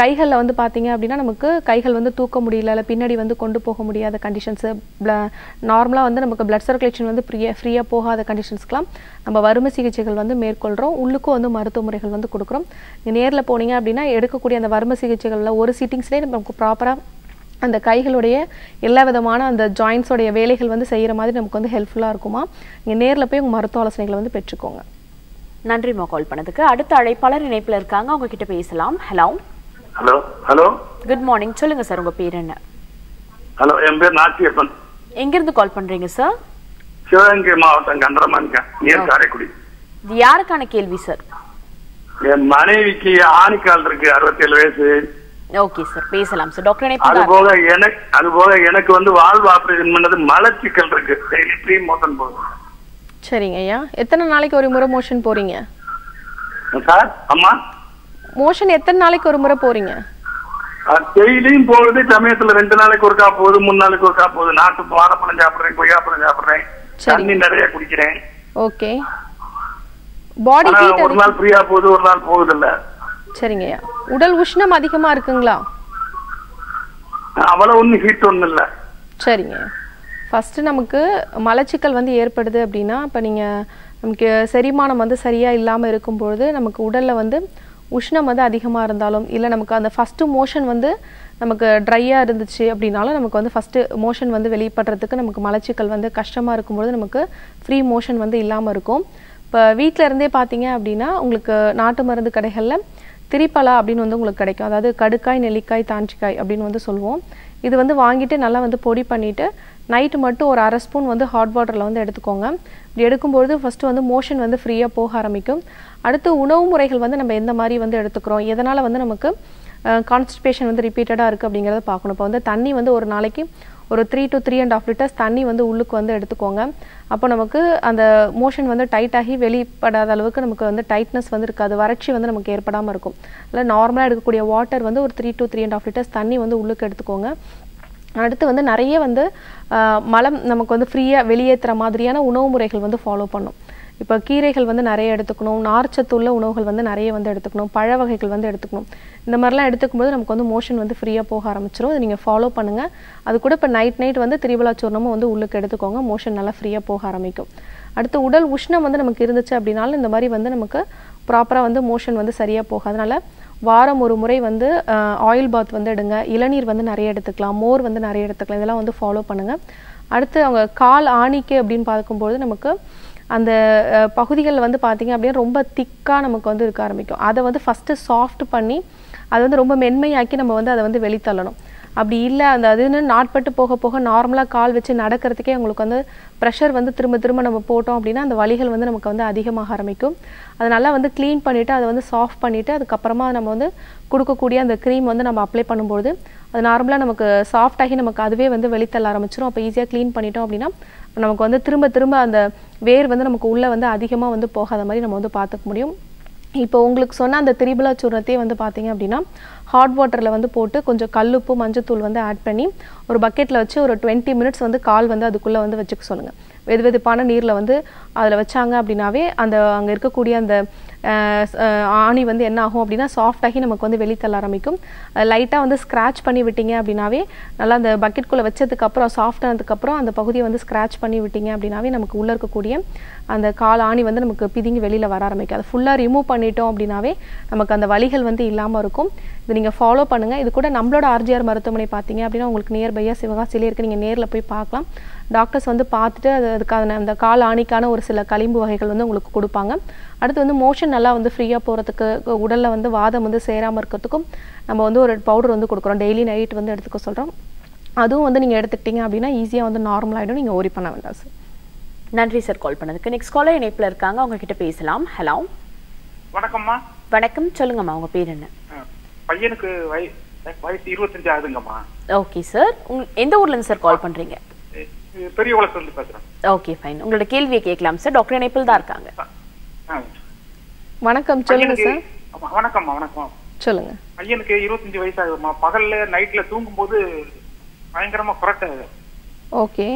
கைகளில் வந்து பார்த்தீங்க அப்படின்னா நமக்கு கைகள் வந்து தூக்க முடியல இல்லை பின்னாடி வந்து கொண்டு போக முடியாத கண்டிஷன்ஸு நார்மலாக வந்து நமக்கு பிளட் சர்க்குலேஷன் வந்து ஃப்ரீயாக ஃப்ரீயாக போகாத கண்டிஷன்ஸ்க்குலாம் நம்ம வறுமை சிகிச்சைகள் வந்து மேற்கொள்கிறோம் உள்ளுக்கும் வந்து மருத்துவ முறைகள் வந்து கொடுக்குறோம். நீங்கள் நேரில் போனீங்க அப்படின்னா எடுக்கக்கூடிய அந்த வறுமை சிகிச்சைகளில் ஒரு சிட்டிங்ஸ்லேயே நமக்கு ப்ராப்பராக அந்த கைகளுடைய எல்லா விதமான அந்த ஜாயின்ஸோடைய வேலைகள் வந்து செய்கிற மாதிரி நமக்கு வந்து ஹெல்ப்ஃபுல்லாக இருக்குமா? நீங்கள் நேரில் போய் உங்கள் மருத்துவ ஆலோசனைகளை வந்து பெற்றுக்கோங்க. நன்றிம்மா கால் பண்ணதுக்கு. அடுத்த அழைப்பாளர் இணைப்பில் இருக்காங்க. அவங்க கிட்ட பேசலாம். Hello hello hello good morning சொல்லுங்க சார் உங்க பேர் என்ன? ஹலோ என் பேர் நாச்சியப்பன். எங்கிருந்து கால் பண்றீங்க சார் சிவகங்கை மாவட்டம் கண்டரமானிக்கா நீர் காரைக்குடி. இது யாருக்கான கேள்வி சார் என் மனைவிக்கு ஆணிக்கால் இருக்கு அறுபத்தேழு வயசு. ஓகே சார் பேசலாம் சார் டாக்டர் அது போக எனக்கு அது போக எனக்கு வந்து வாழ்வு ஆபரேஷன் பண்ணது மலச்சிக்கல் இருக்கு. டெய்லி த்ரீ மோஷன் போகும் சரிங்க ஐயா. எத்தனை நாளைக்கு ஒரு முறை மோஷன் போறீங்க? சார் அம்மா? மோஷன் எத்தனை நாளைக்கு ஒரு முறை போறீங்க? டெய்லியும் போகுது சமயத்துல ரெண்டு நாளைக்கு ஒருக்கா போகுது மூணு நாளைக்கு ஒருக்கா போகுது. நாட்டு வாழைப்பழம் சாப்பிடுறேன் கொய்யாப்பழம் சாப்பிடுறேன். தண்ணி நிறைய குடிக்கிறேன். ஓகே. பாடி ஹீட் ஒரு நாள் ஃப்ரீயா போகுது ஒரு நாள் போகுது இல்ல சரிங்க உடல் உஷ்ணம் அதிகமா இருக்குங்களா? அவ்வளவு ஒண்ணு ஹீட் ஒண்ணும் இல்ல. சரிங்க ஃபஸ்ட்டு நமக்கு மலச்சிக்கல் வந்து ஏற்படுது அப்படின்னா இப்போ நீங்கள் நமக்கு செரிமானம் வந்து சரியாக இல்லாமல் இருக்கும்பொழுது நமக்கு உடலில் வந்து உஷ்ணம் வந்து அதிகமாக இருந்தாலும் இல்லை நமக்கு அந்த ஃபஸ்ட்டு மோஷன் வந்து நமக்கு ட்ரையாக இருந்துச்சு அப்படின்னாலும் நமக்கு வந்து ஃபஸ்ட்டு மோஷன் வந்து வெளிப்படுறதுக்கு நமக்கு மலச்சிக்கல் வந்து கஷ்டமாக இருக்கும்பொழுது நமக்கு ஃப்ரீ மோஷன் வந்து இல்லாமல் இருக்கும். இப்போ வீட்டில் இருந்தே பார்த்தீங்க அப்படின்னா உங்களுக்கு நாட்டு மருந்து கடைகளில் திரிப்பலா அப்படின்னு வந்து உங்களுக்கு கிடைக்கும். அதாவது கடுக்காய் நெல்லிக்காய் தாஞ்சிக்காய் அப்படின்னு வந்து சொல்லுவோம். இது வந்து வாங்கிட்டு நல்லா வந்து பொடி பண்ணிவிட்டு நைட்டு மட்டும் ஒரு அரை ஸ்பூன் வந்து ஹாட் வாட்டரில் வந்து எடுத்துக்கோங்க. இப்படி எடுக்கும்பொழுது ஃபஸ்ட்டு வந்து மோஷன் வந்து ஃப்ரீயாக போக ஆரம்பிக்கும். அடுத்து உணவு முறைகள் வந்து நம்ம எந்த மாதிரி வந்து எடுத்துக்கிறோம்? எதனால் வந்து நமக்கு கான்ஸ்டிபேஷன் வந்து ரிப்பீட்டடாக இருக்குது அப்படிங்கிறத பார்க்கணும். இப்போ வந்து தண்ணி வந்து ஒரு நாளைக்கு ஒரு three to three and half litres தண்ணி வந்து உள்ளுக்கு வந்து எடுத்துக்கோங்க. அப்போ நமக்கு அந்த மோஷன் வந்து டைட் ஆகி வெளிப்படாத அளவுக்கு நமக்கு வந்து டைட்னஸ் வந்து இருக்காது. வறட்சி வந்து நமக்கு ஏற்படாமல் இருக்கும். இல்லை நார்மலாக எடுக்கக்கூடிய வாட்டர் வந்து ஒரு three to three and half litres தண்ணி வந்து உள்ளுக்கு எடுத்துக்கோங்க. அடுத்து வந்து நிறைய வந்து மலம் நமக்கு வந்து ஃப்ரீயாக வெளியேற்றுற மாதிரியான உணவு முறைகள் வந்து ஃபாலோ பண்ணும். இப்போ கீரைகள் வந்து நிறைய எடுத்துக்கணும் நார்ச்சத்து உள்ள உணவுகள் வந்து நிறைய வந்து எடுத்துக்கணும் பழ வகைகள் வந்து எடுத்துக்கணும். இந்த மாதிரிலாம் எடுத்துக்கும்போது நமக்கு வந்து மோஷன் வந்து ஃப்ரீயாக போக ஆரம்பிச்சிடும் அதை நீங்கள் ஃபாலோ பண்ணுங்கள் அது கூட இப்போ நைட் நைட் வந்து திரிபலா சூர்ணமும் வந்து உள்ளுக்கு எடுத்துக்கோங்க. மோஷன் நல்லா ஃப்ரீயாக போக ஆரம்பிக்கும். அடுத்து உடல் உஷ்ணம் வந்து நமக்கு இருந்துச்சு அப்படின்னாலும் இந்த மாதிரி வந்து நமக்கு ப்ராப்பராக வந்து மோஷன் வந்து சரியாக போகும் வாரம் ஒரு முறை வந்து ஆயில் பாத் வந்து எடுங்க. இளநீர் வந்து நிறைய எடுத்துக்கலாம். மோர் வந்து நிறைய எடுத்துக்கலாம். இதெல்லாம் வந்து ஃபாலோ பண்ணுங்கள் அடுத்து அவங்க கால் ஆணிக்கு அப்படின்னு பார்க்கும்போது நமக்கு அந்த பகுதிகளில் வந்து பார்த்தீங்க அப்படின்னா ரொம்ப திக்காக நமக்கு வந்து இருக்க ஆரம்பிக்கும். அதை வந்து ஃபஸ்ட்டு சாஃப்ட் பண்ணி அதை வந்து ரொம்ப மென்மையாக்கி நம்ம வந்து அதை வந்து வெளித்தள்ளணும். அப்படி இல்லை. அந்த அதுன்னு நாட்பட்டு போக போக நார்மலாக கால் வச்சு நடக்கிறதுக்கே உங்களுக்கு வந்து ப்ரெஷர் வந்து திரும்ப திரும்ப நம்ம போட்டோம் அப்படின்னா அந்த வலிகள் வந்து நமக்கு வந்து அதிகமாக ஆரம்பிக்கும். அதை நல்லா வந்து க்ளீன் பண்ணிவிட்டு அதை வந்து சாஃப்ட் பண்ணிவிட்டு அதுக்கப்புறமா நம்ம வந்து கொடுக்கக்கூடிய அந்த க்ரீம் வந்து நம்ம அப்ளை பண்ணும்போது அது நார்மலாக நமக்கு soft ஆகி நமக்கு அதுவே வந்து வெளித்தள்ள ஆரம்பிச்சிடும் அப்போ ஈஸியாக க்ளீன் பண்ணிட்டோம் அப்படின்னா நமக்கு வந்து திரும்ப திரும்ப அந்த வேர் வந்து நமக்கு உள்ளே வந்து அதிகமாக வந்து போகாத மாதிரி நம்ம வந்து பார்த்துக்க முடியும். இப்போ உங்களுக்கு சொன்ன அந்த திரிபுலா சூர்ணத்தையே வந்து பார்த்தீங்க அப்படின்னா ஹாட் வாட்டரில் வந்து போட்டு கொஞ்சம் கல்லுப்பு மஞ்சத்தூள் வந்து ஆட் பண்ணி ஒரு பக்கெட்டில் வச்சு ஒரு டுவெண்ட்டி மினிட்ஸ் வந்து கால் வந்து அதுக்குள்ளே வந்து வச்சுக்க சொல்லுங்கள் வெது வெதுப்பான நீரில் வந்து அதில் வச்சாங்க அப்படின்னாவே அந்த அங்கே இருக்கக்கூடிய அந்த ஆணி வந்து என்ன ஆகும் அப்படின்னா சாஃப்டாகி நமக்கு வந்து வெளித்தள்ள ஆரம்பிக்கும். லைட்டாக வந்து ஸ்க்ராட்ச் பண்ணி விட்டீங்க அப்படின்னாவே நல்லா அந்த பக்கெட்குள்ளே வச்சதுக்கப்புறம் சாஃப்ட் ஆனதுக்கப்புறம் அந்த பகுதியை வந்து ஸ்க்ராச் பண்ணி விட்டீங்க அப்படின்னாவே நமக்கு உள்ளே இருக்கக்கூடிய அந்த கால் ஆணி வந்து நமக்கு பிதுங்கி வெளியில் வர ஆரம்பிக்கும். அதை ஃபுல்லாக ரிமூவ் பண்ணிட்டோம் அப்படின்னாவே நமக்கு அந்த வழிகள் வந்து இல்லாமல் இருக்கும். இது நீங்கள் ஃபாலோ பண்ணுங்கள் இது கூட நம்மளோட ஆர்ஜிஆர் மருத்துவமனை பார்த்தீங்க அப்படின்னா உங்களுக்கு நியர்பையாக சிவகாசிலே இருக்குது நீங்கள் நேரில் போய் பார்க்கலாம். டாக்டர்ஸ் வந்து பார்த்துட்டு அது அதுக்கான அந்த கால் ஆணிக்கான ஒரு சில களிம்பு வகைகள் வந்து உங்களுக்கு கொடுப்பாங்க. அடுத்து வந்து மோஷன் நல்லா வந்து ஃப்ரீயாக போகிறதுக்கு உடலில் வந்து வாதம் வந்து சேராமல் இருக்கிறதுக்கும் நம்ம வந்து ஒரு பவுடர் வந்து கொடுக்குறோம். டெய்லி நைட் வந்து எடுத்துக்க சொல்கிறோம் அதுவும் வந்து நீங்கள் எடுத்துக்கிட்டீங்க அப்படின்னா ஈஸியாக வந்து நார்மல் ஆகிடும் நீங்கள் ஓரி பண்ண வேண்டாம் சார் நன்றி சார் கால் பண்ணதுக்கு. நெக்ஸ்ட் காலர் இணைப்புல இருக்காங்க. அவங்க கிட்ட பேசலாம். ஹலோ வணக்கம்மா. வணக்கம். சொல்லுங்கம்மா உங்க பேர் என்ன? பையனுக்கு வய- வயசு இருபத்தஞ்சு ஆகுதுங்கம்மா. ஓகே சார் எந்த ஊர்ல இருந்து சார் கால் பண்றீங்க? அஹ், பெரிய பேசுறேன். ஓகே ஃபைன் உங்களோட கேள்வியை கேட்கலாம் சார் டாக்டர் இணைப்பில் தான் இருக்காங்க. வணக்கம் பையனுக்கு சார் ஆமா, வணக்கம்மா வணக்கம் சொல்லுங்கள் பையனுக்கு இருபத்தஞ்சு வயசு ஆகுதும்மா பகல்ல நைட்ல தூங்கும்போது பயங்கரமா புரட்ட ஓகே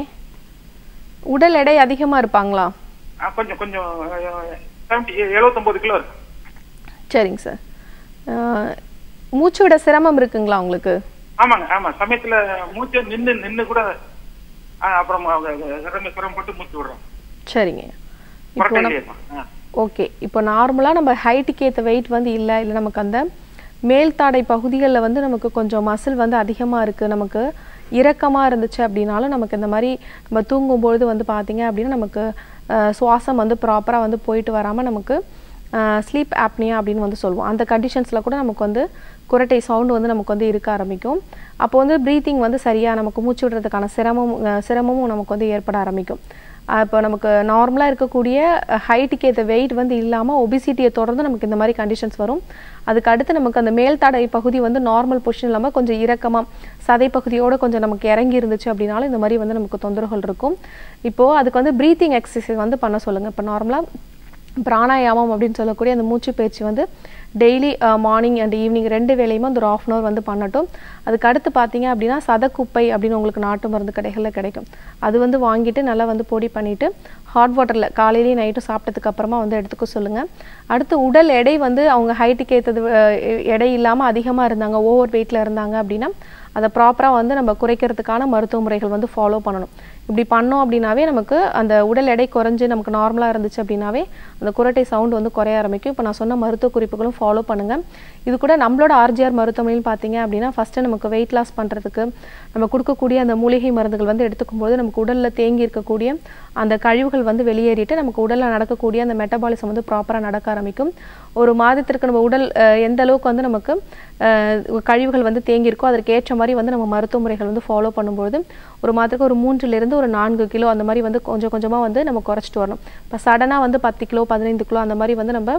உடல் எடை அதிகமாக இருப்பாங்களா கொஞ்சம் கொஞ்சம் எழுபத்தொன்பது கிலோ இருக்கு சரிங்க சார் மூச்சு விட சிரமம் இருக்குங்களா உங்களுக்கு ஆமாங்க ஆமா சமயத்துல மூச்சு நின்னு நின்னு கூட அப்புறம் சிரம சிரமப்பட்டு மூச்சு விடுறோம் சரிங்க ஓகே இப்போ நார்மலாக நம்ம ஹைட்டுக்கு ஏற்ற வெயிட் வந்து இல்லை இல்லை நமக்கு அந்த மேல் தாடை பகுதிகளில் வந்து நமக்கு கொஞ்சம் மசில் வந்து அதிகமாக இருக்குது நமக்கு இறக்கமாக இருந்துச்சு அப்படின்னாலும் நமக்கு இந்த மாதிரி நம்ம தூங்கும்பொழுது வந்து பார்த்தீங்க அப்படின்னா நமக்கு சுவாசம் வந்து ப்ராப்பராக வந்து போயிட்டு வராமல் நமக்கு ஸ்லீப் ஆப்னியா அப்படின்னு வந்து சொல்லுவோம். அந்த கண்டிஷன்ஸில் கூட நமக்கு வந்து குரட்டை சவுண்டு வந்து நமக்கு வந்து இருக்க ஆரம்பிக்கும். அப்போ வந்து ப்ரீத்திங் வந்து சரியாக நமக்கு மூச்சு விடுறதுக்கான சிரமம் சிரமமும் நமக்கு வந்து ஏற்பட ஆரம்பிக்கும். இப்போ நமக்கு நார்மலாக இருக்கக்கூடிய ஹைட்டுக்கு ஏற்ற வெயிட் வந்து இல்லாமல் ஒபிசிட்டியை தொடர்ந்து நமக்கு இந்த மாதிரி கண்டிஷன்ஸ் வரும். அதுக்கு அடுத்து நமக்கு அந்த மேல் தடை பகுதி வந்து நார்மல் பொசிஷன் இல்லாமல் கொஞ்சம் இறக்கமாக சதை பகுதியோடு கொஞ்சம் நமக்கு இறங்கி இருந்துச்சு அப்படின்னாலும் இந்த மாதிரி வந்து நமக்கு தொந்தரவுகள் இருக்கும். இப்போது அதுக்கு வந்து ப்ரீத்திங் எக்ஸசைஸ் வந்து பண்ண சொல்லுங்கள் இப்போ நார்மலாக பிராணாயாமம் அப்படின்னு சொல்லக்கூடிய அந்த மூச்சு பயிற்சி வந்து டெய்லி மார்னிங் அண்ட் ஈவினிங் ரெண்டு வேலையுமே அந்த ஒரு ஆஃப் அன் அவர் வந்து பண்ணட்டும். அதுக்கு அடுத்து பார்த்தீங்க அப்படின்னா சதக்குப்பை அப்படின்னு உங்களுக்கு நாட்டு மருந்து கடைகளில் கிடைக்கும். அது வந்து வாங்கிட்டு நல்லா வந்து பொடி பண்ணிவிட்டு ஹாட் வாட்டரில் காலையிலேயும் நைட்டும் சாப்பிட்டதுக்கப்புறமா வந்து எடுத்துக்க சொல்லுங்கள் அடுத்து உடல் எடை வந்து அவங்க ஹைட்டுக்கு ஏற்றது uh, எடை இல்லாமல் அதிகமாக இருந்தாங்க ஓவர் வெயிட்டில் இருந்தாங்க அப்படின்னா அதை ப்ராப்பராக வந்து நம்ம குறைக்கிறதுக்கான மருத்துவ முறைகள் வந்து ஃபாலோ பண்ணணும். இப்படி பண்ணோம் அப்படின்னாவே நமக்கு அந்த உடல் எடை குறைஞ்சு நமக்கு நார்மலாக இருந்துச்சு அப்படின்னாவே அந்த குரட்டை சவுண்ட் வந்து குறைய ஆரம்பிக்கும். இப்போ நான் சொன்ன மருத்துவ குறிப்புகளும் ஃபாலோ பண்ணுங்கள் இது கூட நம்மளோட ஆர்ஜிஆர் மருத்துவமனையில் பார்த்தீங்க அப்படின்னா ஃபஸ்ட்டு நமக்கு வெயிட் லாஸ் பண்ணுறதுக்கு நம்ம கொடுக்கக்கூடிய அந்த மூலிகை மருந்துகள் வந்து எடுத்துக்கும்போது நமக்கு உடலில் தேங்கி இருக்கக்கூடிய அந்த கழிவுகள் வந்து வெளியேறிட்டு நமக்கு உடலில் நடக்கக்கூடிய அந்த மெட்டபாலிசம் வந்து ப்ராப்பராக நடக்க ஆரம்பிக்கும். ஒரு மாதத்திற்கு நம்ம உடல் எந்த அளவுக்கு வந்து நமக்கு கழிவுகள் வந்து தேங்கியிருக்கோ அதற்கு ஏற்ற மாதிரி வந்து நம்ம மருத்துவ முறைகள் வந்து ஃபாலோ பண்ணும்போது ஒரு மாதத்துக்கு ஒரு மூன்றுலேருந்து ஒரு நான்கு கிலோ அந்த மாதிரி வந்து கொஞ்சம் கொஞ்சமாக வந்து நம்ம குறைச்சிட்டு வரணும். இப்போ சடனாக வந்து பத்து கிலோ பதினைந்து கிலோ அந்த மாதிரி வந்து நம்ம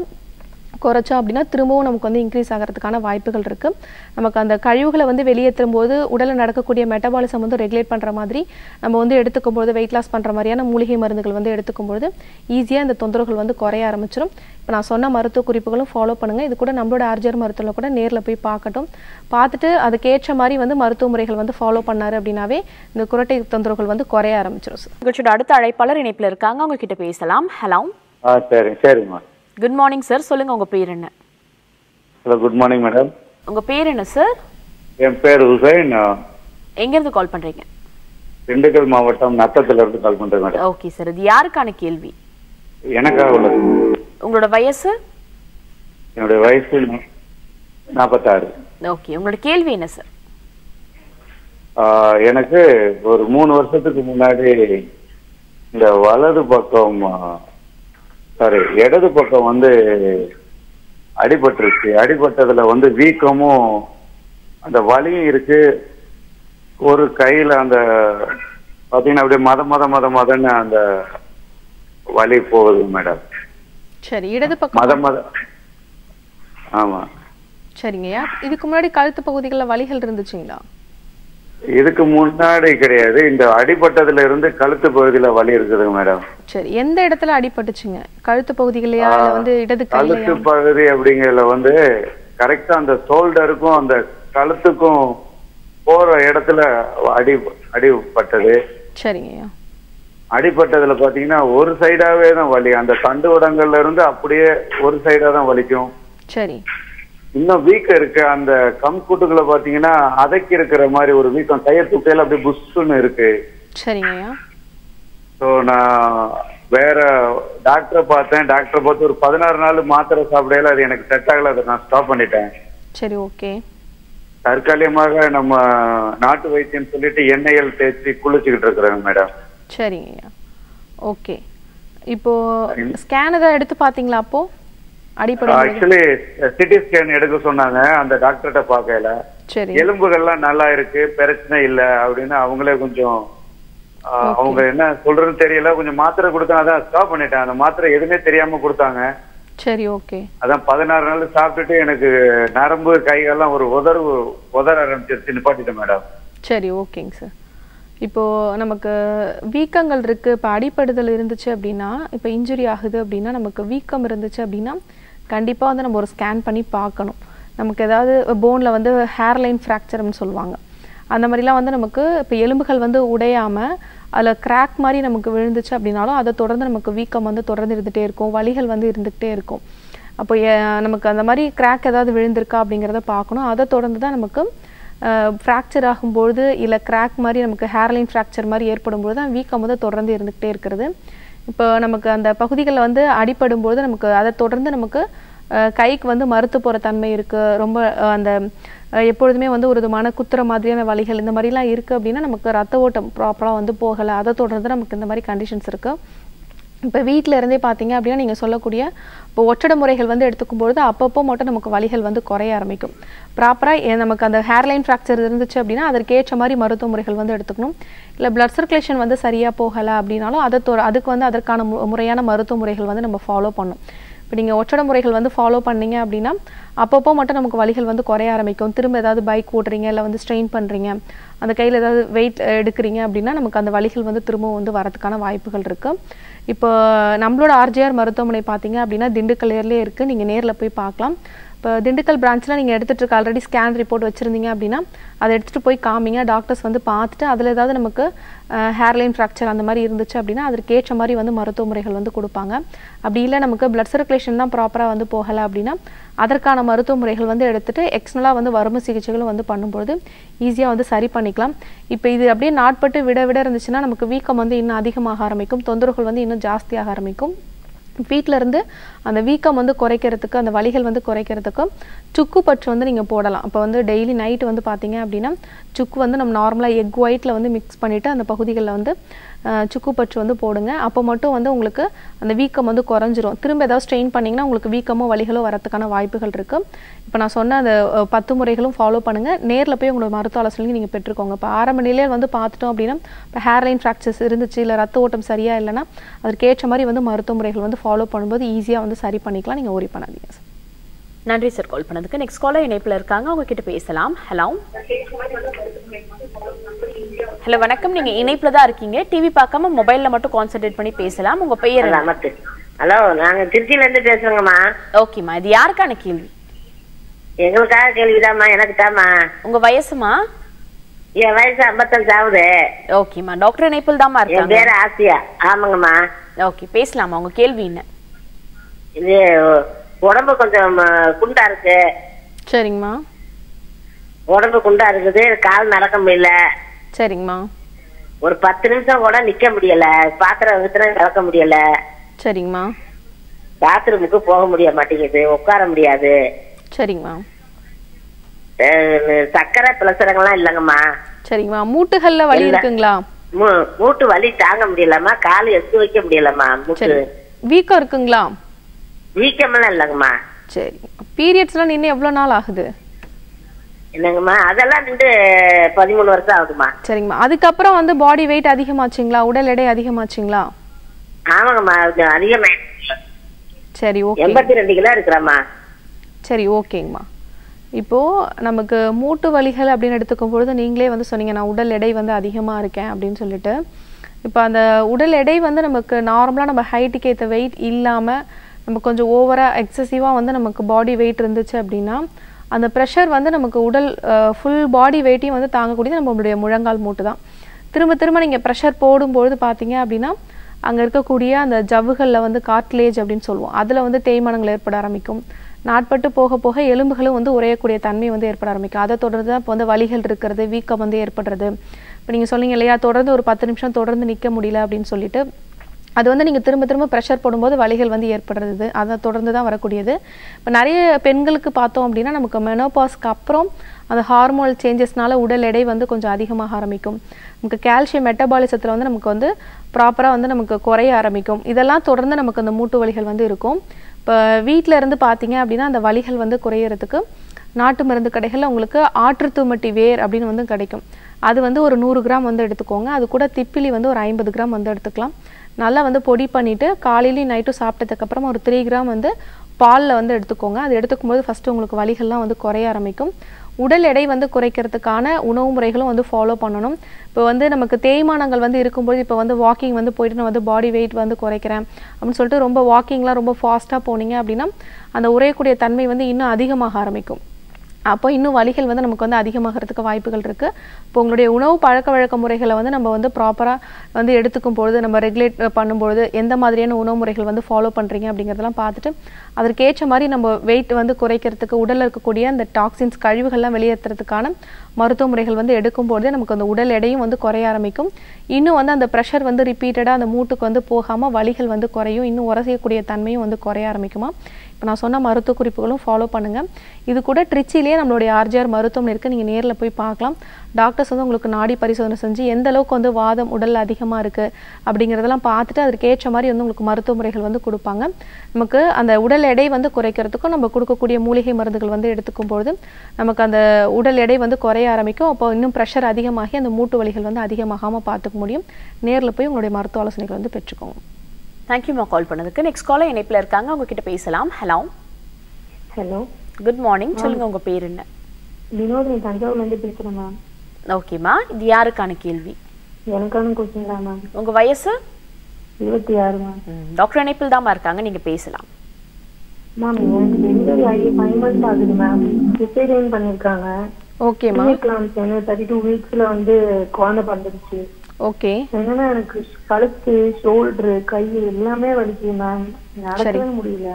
குறைச்சோம் அப்படின்னா திரும்பவும் நமக்கு வந்து இன்க்ரீஸ் ஆகிறதுக்கான வாய்ப்புகள் இருக்குது நமக்கு அந்த கழிவுகளை வந்து வெளியேற்றும் போது உடலில் நடக்கக்கூடிய மெட்டபாலிசம் வந்து ரெகுலேட் பண்ணுற மாதிரி நம்ம வந்து எடுத்துக்கும் போது வெயிட் லாஸ் பண்ணுற மாதிரியான மூலிகை மருந்துகள் வந்து எடுத்துக்கும் பொழுது ஈஸியாக இந்த தொந்தரவுகள் வந்து குறைய ஆரம்பிச்சிடும் இப்போ நான் சொன்ன மருத்துவ குறிப்புகளும் ஃபாலோ பண்ணுங்கள் இது கூட நம்மளோட ஆர்ஜர் மருத்துவத்தில் கூட நேரில் போய் பார்க்கட்டும். பார்த்துட்டு அதுக்கேற்ற மாதிரி வந்து மருத்துவ முறைகள் வந்து ஃபாலோ பண்ணாரு அப்படின்னாவே இந்த குரட்டை தொந்தரவுகள் வந்து குறைய ஆரம்பிச்சிடும் சார் நிகழ்ச்சியோட அடுத்த அழைப்பாளர் இணைப்பில் இருக்காங்க. அவங்க கிட்ட பேசலாம். ஹலோ ஆ சரி சரிம்மா. குட் மார்னிங் சார் சொல்லுங்க உங்க பேர் என்ன? ஹலோ குட் மார்னிங் மேடம் உங்க பேர் என்ன சார் என் பேர் ஹுசைன் எங்க இருந்து கால் பண்றீங்க? திண்டுக்கல் மாவட்டம் நத்தத்துல இருந்து கால் பண்றேன் மேடம் ஓகே சார் இது யாருக்கான கேள்வி? எனக்காக உள்ளது. உங்களோட வயசு? என்னுடைய வயசு நாற்பத்தாறு ஓகே உங்களோட கேள்வி என்ன சார் எனக்கு ஒரு மூணு வருஷத்துக்கு முன்னாடி இந்த வலது பக்கம் சாரி இடது பக்கம் வந்து அடிபட்டுருச்சு. அடிபட்டதுல வந்து வீக்கமும் அந்த வலியும் இருக்கு. ஒரு கையில அந்த பாத்தீங்கன்னா அப்படியே மத மத மத மதன்னு அந்த வலி போகுது மேடம். சரி இடது மத பக்கம் மத ஆமா. சரிங்கய்யா இதுக்கு முன்னாடி கழுத்து பகுதிகளில் வலிகள் இருந்துச்சுங்களா? இதுக்கு முன்னாடி கிடையாது. இந்த அடிபட்டதுல இருந்து கழுத்து பகுதியில வலி இருக்குதுங்க மேடம் சரி எந்த இடத்துல அடிபட்டுச்சுங்க? கழுத்து பகுதிகளையா இல்ல வந்து இடது கழுத்து பகுதி அப்படிங்கறதுல வந்து கரெக்டா அந்த ஷோல்டருக்கும் அந்த கழுத்துக்கும் போற இடத்துல அடி அடிபட்டது. சரிங்கய்யா அடிபட்டதுல பாத்தீங்கன்னா ஒரு சைடாவே தான் வலி. அந்த தண்டு உடங்கள்ல இருந்து அப்படியே ஒரு சைடா தான் வலிக்கும். சரி. இன்னும் வீக்கம் இருக்கு. அந்த கம் கூட்டுக்குள்ள பாத்தீங்கன்னா அதக்கி இருக்கிற மாதிரி ஒரு வீக்கம் கையை தூக்கையில அப்படியே புஷ்ஷுன்னு இருக்கு. சரிங்கய்யா ஸோ நான் வேற டாக்டரை பார்த்தேன். டாக்டரை பார்த்து ஒரு பதினாறு நாள் மாத்திரை சாப்பிடையில அது எனக்கு செட் ஆகல. அதை நான் ஸ்டாப் பண்ணிட்டேன். சரி ஓகே தற்காலிகமாக நம்ம நாட்டு வைத்தியம் சொல்லிட்டு எண்ணெய்கள் தேய்ச்சி குளிச்சுக்கிட்டு இருக்கிறேங்க மேடம் சரிங்கய்யா ஓகே இப்போ ஸ்கேன் ஏதாவது எடுத்து பார்த்தீங்களா அப்போ? ஆக்சுவலி சிடி ஸ்கேன் எடுக்க சொன்னாங்க அந்த டாக்டர்கிட்ட பார்க்கல. சரி. எலும்புகள்லாம் நல்லா இருக்கு பிரச்சனை இல்ல அப்படின்னு அவங்களே கொஞ்சம் அவங்க என்ன சொல்றதுன்னு தெரியல. கொஞ்சம் மாத்திரை கொடுத்தாங்க அதான் ஸ்டாப் பண்ணிட்டேன். அந்த மாத்திரை எதுவுமே தெரியாம கொடுத்தாங்க. சரி ஓகே அதான் பதினாறு நாள் சாப்பிட்டுட்டு எனக்கு நரம்பு கைகள்லாம் ஒரு உதர்வு உதற ஆரம்பிச்சிருச்சு. நிப்பாட்டிட்டேன் மேடம் சரி ஓகேங்க சார் இப்போ நமக்கு வீக்கங்கள் இருக்கு. இப்போ அடிப்படுதல் இருந்துச்சு அப்படின்னா இப்போ இன்ஜுரி ஆகுது அப்படின்னா நமக்கு வீக்கம் இருந்துச்சு அப்படின்னா கண்டிப்பாக வந்து நம்ம ஒரு ஸ்கேன் பண்ணி பார்க்கணும். நமக்கு ஏதாவது போனில் வந்து ஹேர்லைன் ஃப்ராக்சர்னு சொல்லுவாங்க. அந்த மாதிரிலாம் வந்து நமக்கு இப்போ எலும்புகள் வந்து உடையாமல் அதில் கிராக் மாதிரி நமக்கு விழுந்துச்சு அப்படின்னாலும் அதை தொடர்ந்து நமக்கு வீக்கம் வந்து தொடர்ந்து இருந்துகிட்டே இருக்கும். வலிகள் வந்து இருந்துகிட்டே இருக்கும். அப்போ நமக்கு அந்த மாதிரி கிராக் ஏதாவது விழுந்திருக்கா அப்படிங்கிறத பார்க்கணும். அதை தொடர்ந்து தான் நமக்கு ஃப்ராக்சர் ஆகும்பொழுது இல்லை கிராக் மாதிரி நமக்கு ஹேர்லைன் ஃப்ராக்சர் மாதிரி ஏற்படும்பொழுது தான் வீக்கம் வந்து தொடர்ந்து இருந்துகிட்டே இருக்கிறது. இப்போ நமக்கு அந்த பகுதிகளில் வந்து அடிபடும்போது நமக்கு அதை தொடர்ந்து நமக்கு கைக்கு வந்து மறுத்து போகிற தன்மை இருக்குது ரொம்ப அந்த எப்பொழுதுமே வந்து ஒரு விதமான குத்துற மாதிரியான வலிகள் இந்த மாதிரிலாம் இருக்குது அப்படின்னா நமக்கு ரத்த ஓட்டம் ப்ராப்பராக வந்து போகலை. அதை தொடர்ந்து நமக்கு இந்த மாதிரி கண்டிஷன்ஸ் இருக்குது இப்போ வீட்டில் இருந்தே பார்த்தீங்க அப்படின்னா நீங்கள் சொல்லக்கூடிய இப்போ ஒற்றடை முறைகள் வந்து எடுத்துக்கும் பொழுது அப்பப்போ மட்டும் நமக்கு வலிகள் வந்து குறைய ஆரம்பிக்கும். ப்ராப்பராக நமக்கு அந்த ஹேர்லைன் ஃப்ராக்சர் இருந்துச்சு அப்படின்னா அதற்கேற்ற மாதிரி மருத்துவ முறைகள் வந்து எடுத்துக்கணும். இல்லை பிளட் சர்க்குலேஷன் வந்து சரியாக போகலை அப்படின்னாலும் அதை அதுக்கு வந்து அதற்கான மு- முறையான மருத்துவ முறைகள் வந்து நம்ம ஃபாலோ பண்ணணும். இப்போ நீங்கள் ஒற்றடை முறைகள் வந்து ஃபாலோ பண்ணீங்க அப்படின்னா அப்பப்போ மட்டும் நமக்கு வலிகள் வந்து குறைய ஆரம்பிக்கும். திரும்ப ஏதாவது பைக் ஓட்டுறீங்க இல்லை வந்து ஸ்ட்ரெயின் பண்ணுறீங்க அந்த கையில் ஏதாவது வெயிட் எடுக்கிறீங்க அப்படின்னா நமக்கு அந்த வலிகள் வந்து திரும்பவும் வந்து வரதுக்கான வாய்ப்புகள் இருக்குது இப்போ நம்மளோட ஆர்ஜிஆர் மருத்துவமனை பார்த்தீங்க அப்படின்னா திண்டுக்கல்லேயே இருக்குது நீங்கள் நேரில் போய் பார்க்கலாம். இப்போ திண்டுக்கல் பிரான்ச்சில் நீங்கள் எடுத்துகிட்டு இருக்க ஆல்ரெடி ஸ்கேன் ரிப்போர்ட் வச்சுருந்தீங்க அப்படின்னா அதை எடுத்துகிட்டு போய் காமிங்க. டாக்டர்ஸ் வந்து பார்த்துட்டு அதில் ஏதாவது நமக்கு ஹேர்லைன் ஃப்ராக்சர் அந்த மாதிரி இருந்துச்சு அப்படின்னா அதற்கு ஏற்ற மாதிரி வந்து மருத்துவ முறைகள் வந்து கொடுப்பாங்க. அப்படி இல்லை நமக்கு பிளட் சர்க்குலேஷன் தான் ப்ராப்பராக வந்து போகலை அப்படின்னா அதற்கான மருத்துவ முறைகள் வந்து எடுத்துட்டு எக்ஸ்டர்னலாக வந்து வரும சிகிச்சைகளும் வந்து பண்ணும்பொழுது ஈஸியாக வந்து சரி பண்ணிக்கலாம். இப்போ இது அப்படியே நாட்பட்டு விட விட இருந்துச்சுன்னா நமக்கு வீக்கம் வந்து இன்னும் அதிகமாக ஆரம்பிக்கும். தொந்தரவுகள் வந்து இன்னும் ஜாஸ்தியாக ஆரம்பிக்கும். வீட்டில் இருந்து அந்த வீக்கம் வந்து குறைக்கிறதுக்கு அந்த வலிகள் வந்து குறைக்கிறதுக்கும் சுக்கு பற்று வந்து நீங்கள் போடலாம். இப்போ வந்து டெய்லி நைட்டு வந்து பார்த்தீங்க அப்படின்னா சுக்கு வந்து நம்ம நார்மலாக எக் ஒயிட்டில் வந்து மிக்ஸ் பண்ணிவிட்டு அந்த பகுதிகளில் வந்து சுக்கு பற்று வந்து போடுங்க. அப்போ மட்டும் வந்து உங்களுக்கு அந்த வீக்கம் வந்து குறைஞ்சிரும். திரும்ப ஏதாவது ஸ்ட்ரெயின் பண்ணிங்கன்னா உங்களுக்கு வீக்கமோ வலிகளோ வரத்துக்கான வாய்ப்புகள் இருக்குது இப்போ நான் சொன்ன அந்த பத்து முறைகளும் ஃபாலோ பண்ணுங்கள் நேரில் போய் உங்களோட மருத்துவ ஆலோசனை நீங்கள் பெற்றுக்கோங்க. இப்போ ஆரம்ப நிலையில் வந்து பார்த்துட்டோம் அப்படின்னா இப்போ ஹேர்லைன் ஃப்ராக்சர்ஸ் இருந்துச்சு இல்லை ரத்த ஓட்டம் சரியாக இல்லைனா அதற்கேற்ற மாதிரி வந்து மருத்துவ முறைகள் வந்து ஃபாலோ பண்ணும்போது ஈஸியாக வந்து சரி பண்ணிக்கலாம் நீங்கள் worry பண்ணாதீங்க சார் நன்றி சார் கால் பண்ணதுக்கு. நெக்ஸ்ட் காலர் இணைப்புல இருக்காங்க. அவங்க கிட்ட பேசலாம். ஹலோ ஹலோ வணக்கம். நீங்க இணைப்புல தான் இருக்கீங்க. டிவி பார்க்காம மொபைல்ல மட்டும் கான்சென்ட்ரேட் பண்ணி பேசலாம். உங்க பெயர் ஹலோ நாங்க திருச்சியில இருந்து பேசுறோங்கம்மா. ஓகேம்மா இது யாருக்கான கேள்வி? எங்களுக்காக கேள்விதாம்மா எனக்கு தாம்மா உங்க வயசுமா? என் வயசு ஐம்பத்தஞ்சு ஆகுது. ஓகேம்மா டாக்டர் இணைப்பில் தாம்மா என் இருக்காங்க. பேரு ஆசியா. ஆமாங்கம்மா. ஓகே பேசலாமா உங்க கேள்வி என்ன? இது உடம்பு கொஞ்சம் குண்டா இருக்கு. சரிங்கம்மா. உடம்பு குண்டா இருக்குது கால் நடக்க முடியல. சரிங்கம்மா. ஒரு பத்து நிமிஷம் கூட நிக்க முடியல. பாத்திரம் வித்துல நடக்க முடியல. சரிங்கம்மா. பாத்ரூமுக்கு போக முடிய மாட்டேங்குது உட்கார முடியாது. சரிங்கம்மா. சக்கரை பிளசரங்கள்லாம் இல்லைங்கம்மா. சரிங்கம்மா. மூட்டுகளில் வலி. இருக்குங்களா? மூட்டு வலி தாங்க முடியலம்மா. கால் எடுத்து வைக்க முடியலம்மா மூட்டு. வீக்கம் இருக்குங்களா? வீக்கமெல்லாம் இல்லைங்கம்மா. சரி. பீரியட்ஸ்லாம் நின்று எவ்வளோ நாள் ஆகுது? என்னங்கம்மா அதெல்லாம் நின்று பதிமூணு வருஷம் ஆகுதும்மா. சரிங்கம்மா. அதுக்கப்புறம் வந்து பாடி வெயிட் அதிகமாச்சுங்களா? உடல் எடை அதிகமாச்சுங்களா? ஆமாங்கம்மா இது அதிகமா சரி ஓகே. எண்பத்தி ரெண்டு கிலோ இருக்கிறாம்மா. சரி ஓகேங்கம்மா. இப்போது நமக்கு மூட்டு வலிகள் அப்படின்னு எடுத்துக்கும் பொழுது நீங்களே வந்து சொன்னீங்க நான் உடல் எடை வந்து அதிகமாக இருக்கேன் அப்படின்னு சொல்லிட்டு. இப்போ அந்த உடல் எடை வந்து நமக்கு நார்மலாக நம்ம ஹைட்டுக்கு ஏற்ற வெயிட் இல்லாமல் நம்ம கொஞ்சம் ஓவராக எக்ஸசிவாக வந்து நமக்கு பாடி வெயிட் இருந்துச்சு அப்படின்னா அந்த ப்ரெஷர் வந்து நமக்கு உடல் ஃபுல் பாடி வெயிட்டையும் வந்து தாங்கக்கூடியது நம்மளுடைய முழங்கால் மூட்டு தான் திரும்ப திரும்ப நீங்கள் ப்ரெஷர் போடும்பொழுது பார்த்தீங்க அப்படின்னா அங்கே இருக்கக்கூடிய அந்த ஜவ்வுகளில் வந்து கார்ட்லேஜ் அப்படின்னு சொல்லுவோம். அதில் வந்து தேய்மானங்கள் ஏற்பட ஆரம்பிக்கும். நாட்பட்டு போக போக எலும்புகளும் வந்து உறையக்கூடிய தன்மை வந்து ஏற்பட ஆரம்பிக்கும். அதை தொடர்ந்து தான் இப்போ வந்து வலிகள் இருக்கிறது வீக்கம் வந்து ஏற்படுறது. இப்போ நீங்கள் சொன்னீங்க இல்லையா தொடர்ந்து ஒரு பத்து நிமிஷம் தொடர்ந்து நிற்க முடியல அப்படின்னு சொல்லிட்டு அது வந்து நீங்கள் திரும்ப திரும்ப ப்ரெஷர் போடும்போது வலிகள் வந்து ஏற்படுறது அதை தொடர்ந்து தான் வரக்கூடியது. இப்போ நிறைய பெண்களுக்கு பார்த்தோம் அப்படின்னா நமக்கு மெனோபாஸ்க்கு அப்புறம் அந்த ஹார்மோனல் சேஞ்சஸ்னால உடல் எடை வந்து கொஞ்சம் அதிகமாக ஆரம்பிக்கும். நமக்கு கால்சியம் மெட்டபாலிசத்தில் வந்து நமக்கு வந்து ப்ராப்பராக வந்து நமக்கு குறைய ஆரம்பிக்கும். இதெல்லாம் தொடர்ந்து நமக்கு அந்த மூட்டு வலிகள் வந்து இருக்கும். இப்போ வீட்டில் இருந்து பார்த்தீங்க அப்படின்னா அந்த வலிகள் வந்து குறையறதுக்கு நாட்டு மருந்து கடைகளில் உங்களுக்கு ஆற்றுத்தூமட்டி வேர் அப்படின்னு வந்து கிடைக்கும். அது வந்து ஒரு நூறு கிராம் வந்து எடுத்துக்கோங்க. அது கூட திப்பிலி வந்து ஒரு ஐம்பது கிராம் வந்து எடுத்துக்கலாம். நல்லா வந்து பொடி பண்ணிவிட்டு காலையிலையும் நைட்டும் சாப்பிட்டதுக்கப்புறம் ஒரு த்ரீ கிராம் வந்து பாலில் வந்து எடுத்துக்கோங்க. அது எடுத்துக்கும் போது ஃபஸ்ட்டு உங்களுக்கு வலிகள்லாம் வந்து குறைய ஆரம்பிக்கும். உடல் எடை வந்து குறைக்கிறதுக்கான உணவு முறைகளும் வந்து ஃபாலோ பண்ணணும். இப்போ வந்து நமக்கு தேய்மானங்கள் வந்து இருக்கும்போது இப்போ வந்து வாக்கிங் வந்து போயிட்டு நான் வந்து பாடி வெயிட் வந்து குறைக்கிறேன் அப்படின்னு சொல்லிட்டு ரொம்ப வாக்கிங்லாம் ரொம்ப ஃபாஸ்ட்டாக போனீங்க அப்படின்னா அந்த உரையக்கூடிய தன்மை வந்து இன்னும் அதிகமாக ஆரம்பிக்கும். அப்போ இன்னும் வலிகள் வந்து நமக்கு வந்து அதிகமாகிறதுக்கு வாய்ப்புகள் இருக்குது இப்போ உங்களுடைய உணவு பழக்க வழக்க முறைகளை வந்து நம்ம வந்து ப்ராப்பராக வந்து எடுத்துக்கும் பொழுது நம்ம ரெகுலேட் பண்ணும்பொழுது எந்த மாதிரியான உணவு முறைகள் வந்து ஃபாலோ பண்ணுறீங்க அப்படிங்கிறதெல்லாம் பார்த்துட்டு அதற்கேற்ற மாதிரி நம்ம வெயிட் வந்து குறைக்கிறதுக்கு உடலில் இருக்கக்கூடிய அந்த டாக்ஸின்ஸ் கழிவுகள்லாம் வெளியேற்றுறதுக்கான மருத்துவ முறைகள் வந்து எடுக்கும்போது நமக்கு அந்த உடல் எடையும் வந்து குறைய ஆரம்பிக்கும். இன்னும் வந்து அந்த ப்ரெஷர் வந்து ரிப்பீட்டடாக அந்த மூட்டுக்கு வந்து போகாமல் வலிகள் வந்து குறையும். இன்னும் உரசையக்கூடிய தன்மையும் வந்து குறைய ஆரம்பிக்குமா? இப்போ நான் சொன்ன மருத்துவ குறிப்புகளும் ஃபாலோ பண்ணுங்கள் இது கூட ட்ரிச்சிலேயே நம்மளுடைய ஆர்ஜிஆர் மருத்துவம் இருக்குது நீங்கள் நேரில் போய் பார்க்கலாம். டாக்டர்ஸ் வந்து உங்களுக்கு நாடி பரிசோதனை செஞ்சு எந்த அளவுக்கு வந்து வாதம் உடல் அதிகமாக இருக்குது அப்படிங்கிறதெல்லாம் பார்த்துட்டு அதற்கு ஏற்ற மாதிரி வந்து உங்களுக்கு மருத்துவ முறைகள் வந்து கொடுப்பாங்க. நமக்கு அந்த உடல் எடை வந்து குறைக்கிறதுக்கும் நம்ம கொடுக்கக்கூடிய மூலிகை மருந்துகள் வந்து எடுத்துக்கும் பொழுது நமக்கு அந்த உடல் எடை வந்து குறைய ஆரம்பிக்கும். அப்போ இன்னும் ப்ரெஷர் அதிகமாகி அந்த மூட்டு வலிகள் வந்து அதிகமாகாமல் பார்த்துக்க முடியும். நேரில் போய் உங்களுடைய மருத்துவ ஆலோசனைகள் வந்து பெற்றுக்கோங்க. தேங்க்யூமா கால் பண்ணதுக்கு. நெக்ஸ்ட் காலர் இணைப்பில் இருக்காங்க. அவங்க கிட்ட பேசலாம் ஹலோ ஹலோ குட் மார்னிங் சொல்லுங்க உங்க பேர் என்ன? வினோதினி தஞ்சாவூர்ல இருந்து பேசுறேன் மேம். ஓகேம்மா இது யாருக்கான கேள்வி? எனக்கான கொஸ்டின் தான் மேம். உங்க வயசு? இருபத்தி ஆறு மேம் டாக்டர் இணைப்பில் தாம்மா இருக்காங்க. நீங்க பேசலாம். மேம் எனக்கு டெலிவரி ஆகி ஃபைவ் மந்த்ஸ் ஆகுது மேம். சிசேரியன் பண்ணிருக்காங்க. ஓகேம்மா தேர்ட்டி டூ வீக்ஸ்ல வந்து குழந்தை பிறந்துருச்சு. ஓகே என்னன்னா எனக்கு கழுத்து ஷோல்டரு கை எல்லாமே வலிக்குது மேம் நடக்கவே முடியல.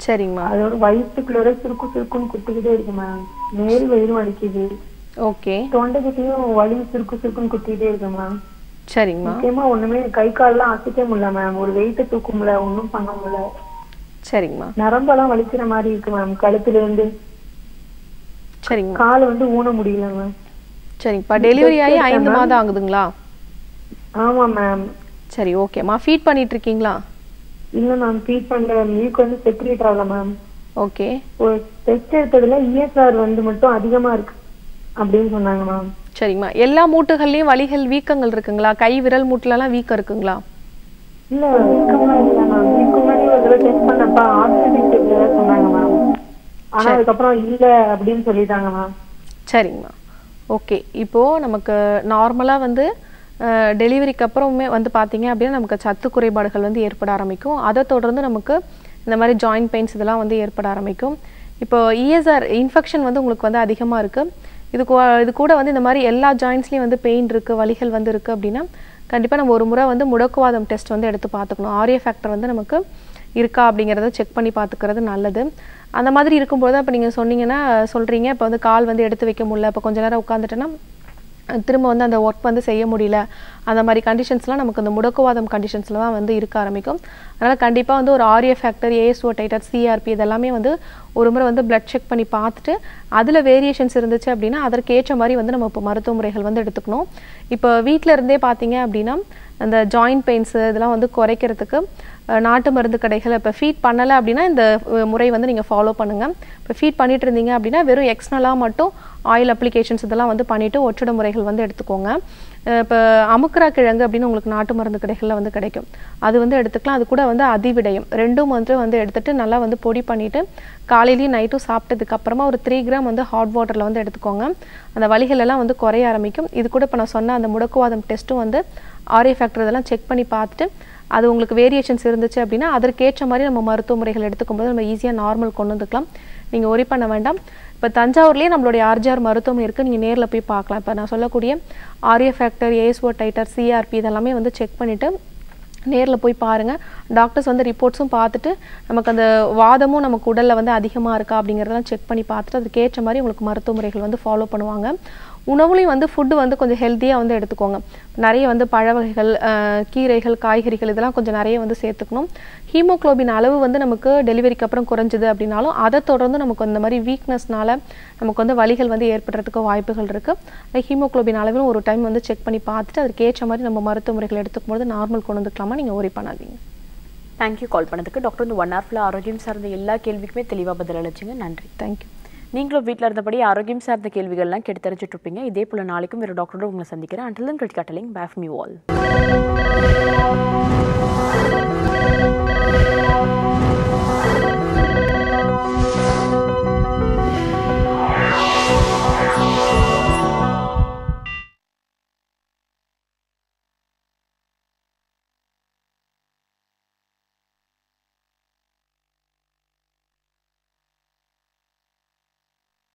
சரிங்கம்மா அதோட வயிற்றுக்குள்ள சுருக்கு சுருக்குன்னு குத்திக்கிட்டே இருக்கு மேம் மேல் வயிறு வலிக்குது. ஓகே தொண்டைக்கிட்டையும் வலி சுருக்கு சுருக்குன்னு குத்திக்கிட்டே இருக்கு மேம் சரிங்கம்மா முக்கியமா ஒண்ணுமே கை கால்லாம் அசைக்க முடியல மேம் ஒரு வெயிட்ட தூக்க முடியல ஒண்ணும் பண்ண முடியல. சரிங்கம்மா நரம்பெல்லாம் வலிக்கிற மாதிரி இருக்கு மேம் கழுத்துல இருந்து. சரிங்கம்மா கால் வந்து ஊன முடியல மேம் சரிங்கப்பா டெலிவரி ஆகி ஐந்து மாதம் ஆகுதுங்களா? ஆமா மேம் சரி ஓகேம்மா ஃபீட் பண்ணிட்டு இருக்கீங்களா இல்ல மேம் ஃபீட் பண்ற மில்க் வந்து செக்ரேட் ஆகல மேம் ஓகே ஒரு டெஸ்ட் எடுத்ததுல இஎஸ்ஆர் வந்து மட்டும் அதிகமா இருக்கு அப்படின்னு சொன்னாங்க மேம் சரிங்கம்மா எல்லா மூட்டுகள்லயும் வலிகள் வீக்கங்கள் இருக்குங்களா? கை விரல் மூட்டுலலாம் வீக்கம் இருக்குங்களா? இல்ல வீக்கம்லாம் இல்ல மேம் இதுக்கு முன்னாடி ஒரு தடவை டெஸ்ட் பண்ணப்ப ஆர்த்தடிக் சொன்னாங்க மேம் ஆனா அதுக்கப்புறம் இல்ல அப்படின்னு சொல்லிட்டாங்க மேம் சரிங்கம்மா ஓகே இப்போது நமக்கு நார்மலாக வந்து டெலிவரிக்கு அப்புறமே வந்து பார்த்தீங்க அப்படின்னா நமக்கு சத்து குறைபாடுகள் வந்து ஏற்பட ஆரம்பிக்கும். அதை தொடர்ந்து நமக்கு இந்த மாதிரி ஜாயிண்ட் பெயின்ஸ் இதெல்லாம் வந்து ஏற்பட ஆரம்பிக்கும். இப்போ இஎஸ்ஆர் இன்ஃபெக்ஷன் வந்து உங்களுக்கு வந்து அதிகமாக இருக்குது இது இது கூட வந்து இந்த மாதிரி எல்லா ஜாயின்ஸ்லேயும் வந்து பெயின் இருக்குது வலிகள் வந்து இருக்குது அப்படின்னா கண்டிப்பாக நம்ம ஒரு முறை வந்து முடக்குவாதம் டெஸ்ட் வந்து எடுத்து பார்த்துக்கணும். ஆரிய ஃபேக்டர் வந்து நமக்கு இருக்கா அப்படிங்கிறத செக் பண்ணி பார்த்துக்கிறது நல்லது. அந்த மாதிரி இருக்கும்போது அப்போ நீங்கள் சொன்னீங்கன்னா சொல்கிறீங்க இப்போ வந்து கால் வந்து எடுத்து வைக்க முடியல இப்போ கொஞ்ச நேரம் உட்காந்துட்டேன்னா திரும்ப வந்து அந்த ஒர்க் வந்து செய்ய முடியல. அந்த மாதிரி கண்டிஷன்ஸ்லாம் நமக்கு அந்த முடக்குவாதம் கண்டிஷன்ஸில் தான் வந்து இருக்க ஆரம்பிக்கும். அதனால் கண்டிப்பாக வந்து ஒரு ஆரிய ஃபேக்டர் ஏஎஸ்ஓ டைட்டர் சிஆர்பி இதெல்லாமே வந்து ஒரு முறை வந்து பிளட் செக் பண்ணி பார்த்துட்டு அதில் வேரியேஷன்ஸ் இருந்துச்சு அப்படின்னா அதற்கேற்ற மாதிரி வந்து நம்ம இப்போ மருத்துவ முறைகள் வந்து எடுத்துக்கணும். இப்போ வீட்டில் இருந்தே பார்த்தீங்க அப்படின்னா அந்த ஜாயிண்ட் பெயின்ஸு இதெல்லாம் வந்து குறைக்கிறதுக்கு நாட்டு மருந்து கடைகள் இப்போ ஃபீட் பண்ணலை அப்படின்னா இந்த முறை வந்து நீங்கள் ஃபாலோ பண்ணுங்கள் இப்போ ஃபீட் பண்ணிட்டு இருந்தீங்க அப்படின்னா வெறும் எக்ஸ்னலாக மட்டும் ஆயில் அப்ளிகேஷன்ஸ் இதெல்லாம் வந்து பண்ணிவிட்டு ஒற்றிட முறைகள் வந்து எடுத்துக்கோங்க. இப்போ அமுக்கரா கிழங்கு அப்படின்னு உங்களுக்கு நாட்டு மருந்து கடைகளில் வந்து கிடைக்கும். அது வந்து எடுத்துக்கலாம். அது கூட வந்து அதிவிடயம். ரெண்டும் வந்து வந்து எடுத்துகிட்டு நல்லா வந்து பொடி பண்ணிவிட்டு காலையிலையும் நைட்டும் சாப்பிட்டதுக்கப்புறமா ஒரு த்ரீ கிராம் வந்து ஹாட் வாட்டரில் வந்து எடுத்துக்கோங்க. அந்த வலிகளெல்லாம் வந்து குறைய ஆரம்பிக்கும். இது கூட இப்போ நான் சொன்ன அந்த முடக்குவாதம் டெஸ்ட்டும் வந்து ஆரிய ஃபேக்டர் இதெல்லாம் செக் பண்ணி பார்த்துட்டு அது உங்களுக்கு வேரியேஷன்ஸ் இருந்துச்சு அப்படின்னா அதற்கேற்ற மாதிரி நம்ம மருத்துவ முறைகள் எடுத்துக்கும்போது நம்ம ஈஸியாக நார்மல் கொண்டு வந்துக்கலாம். நீங்கள் ஒரி பண்ண வேண்டாம். இப்போ தஞ்சாவூர்லேயே நம்மளுடைய ஆர்ஜிஆர் மருத்துவமனை இருக்குது நீங்கள் நேரில் போய் பார்க்கலாம். இப்போ நான் சொல்லக்கூடிய ஆரிய ஃபேக்டர் ஏஎஸ்ஓ டைட்டர் சிஆர்பி இதெல்லாமே வந்து செக் பண்ணிவிட்டு நேரில் போய் பாருங்கள் டாக்டர்ஸ் வந்து ரிப்போர்ட்ஸும் பார்த்துட்டு நமக்கு அந்த வாதமும் நமக்கு உடலில் வந்து அதிகமாக இருக்கா அப்படிங்கிறதெல்லாம் செக் பண்ணி பார்த்துட்டு அதுக்கேற்ற மாதிரி உங்களுக்கு மருத்துவ முறைகள் வந்து ஃபாலோ பண்ணுவாங்க. உணவுலையும் வந்து ஃபுட்டு வந்து கொஞ்சம் ஹெல்த்தியாக வந்து எடுத்துக்கோங்க. நிறைய வந்து பழ வகைகள் கீரைகள் காய்கறிகள் இதெல்லாம் கொஞ்சம் நிறைய வந்து சேர்த்துக்கணும். ஹீமோகுளோபின் அளவு வந்து நமக்கு டெலிவரிக்கு அப்புறம் குறைஞ்சுது அப்படின்னாலும் அதை தொடர்ந்து நமக்கு அந்த மாதிரி வீக்னஸ்னால நமக்கு வந்து வலிகள் வந்து ஏற்படுறதுக்கு வாய்ப்புகள் இருக்குது ஹீமோகுளோபின் அளவும் ஒரு டைம் வந்து செக் பண்ணி பார்த்துட்டு அதுக்கு ஏற்ற மாதிரி நம்ம மருத்துவ முறைகள் எடுத்துக்கும்போது நார்மல் கொண்டு வந்துக்கலாமா நீங்கள் ஒரி பண்ணாதீங்க தேங்க்யூ கால் பண்ணதுக்கு டாக்டர் இந்த ஒன் ஹவர்ல ஆரோக்கியம் சார்ந்த எல்லா கேள்விக்குமே தெளிவாக பதில் அளிச்சிங்க. நன்றி. தேங்க்யூ நீங்களும் வீட்டில் இருந்தபடி ஆரோக்கியம் சார்ந்த கேள்விகள்லாம் கேட்டு தெரிஞ்சுட்டு இருப்பீங்க இதே போல் நாளைக்கும் வேறு டாக்டரோட உங்களை சந்திக்கிறேன். அண்டில் தன் கட்டலிங் பேஃப் மியூ ஆல்